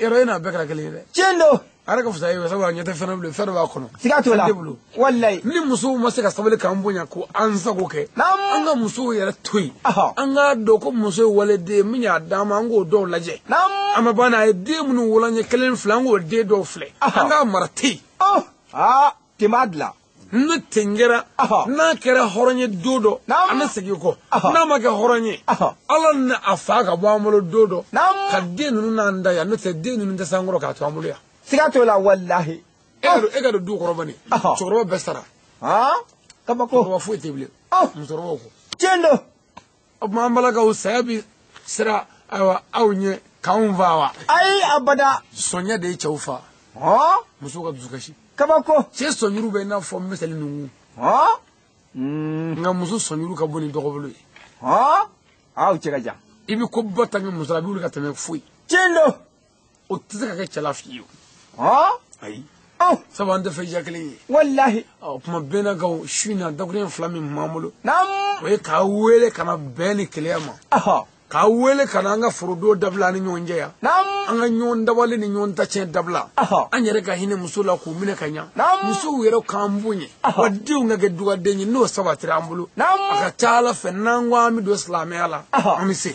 yɔrɔ e n'a bɛɛ kɛra kelen ye dɛ tiɲɛ don a yɛrɛ ka fisa ye sabu a ɲɛ tɛ fɛn bilen fɛn dɔ b'a kɔnɔ siga t'o la walayi ni musow ma se ka sabali k'an bonya ko an sago kɛ an ka musow yɛrɛ to yen an k'a dɔn ko muso ye waleden min y'a d'an ma an k'o dɔw lajɛ a ma ban n'a ye den minnu wolo an ye kelen fila an k'o den dɔw filɛ an k'a mara ten yen ten b'a dilan ne ten kɛra n'a kɛra hɔrɔn ye don dɔ an bɛ segin kɔ n'a ma kɛ hɔrɔn ye ala na a fa ka bɔ an bolo don dɔ ka den ninnu n'an da yan n'o tɛ den ninnu tɛ san kɔrɔ k'a to an bolo yan siga t'o la walahi e ka don e ka don du kɔrɔ bani cɛkɔrɔba bɛɛ sara kabako foyi tɛ bilen musokɔrɔbaw ko tiɲɛ don o tuma an bala ka o saya bi sira ayiwa aw ɲɛ k'anw fa wa ayi abada sɔnyɛ de ye cɛw fa hɔn muso ka dusukasi kabako cɛ sɔnyuru bɛ i n'a fɔ misali ninnu hɔn hmm. nka muso sɔnyuru ka bon ni dɔgɔbolo ye hɔn aw cɛ ka jan i bɛ ko ba tange muso la a bɛ wuli ka tɛmɛ foyi tiɲɛ don o tɛ se ka kɛ cɛla f'i ye o ayi sabu an tɛ fɛn ja kelen ye walahi o tuma bɛɛ na ka su in na dakurun fila min b'an bolo o ye k'a wele ka na bɛn ni keleya ma k'a wele ka na an ka forodo dabila ni ɲɔgɔn cɛ yan an ka ɲɔgɔn dabali ni ɲɔgɔn tacɛn dabila an yɛrɛ ka hinɛ muso la k'u minɛ ka ɲa musow yɛrɛ k'an bonya wa denw ka kɛ dugaden ye n'o sabatira an bolo a ka ca ala fɛ n'an ko an bɛ don silamɛya la an bɛ se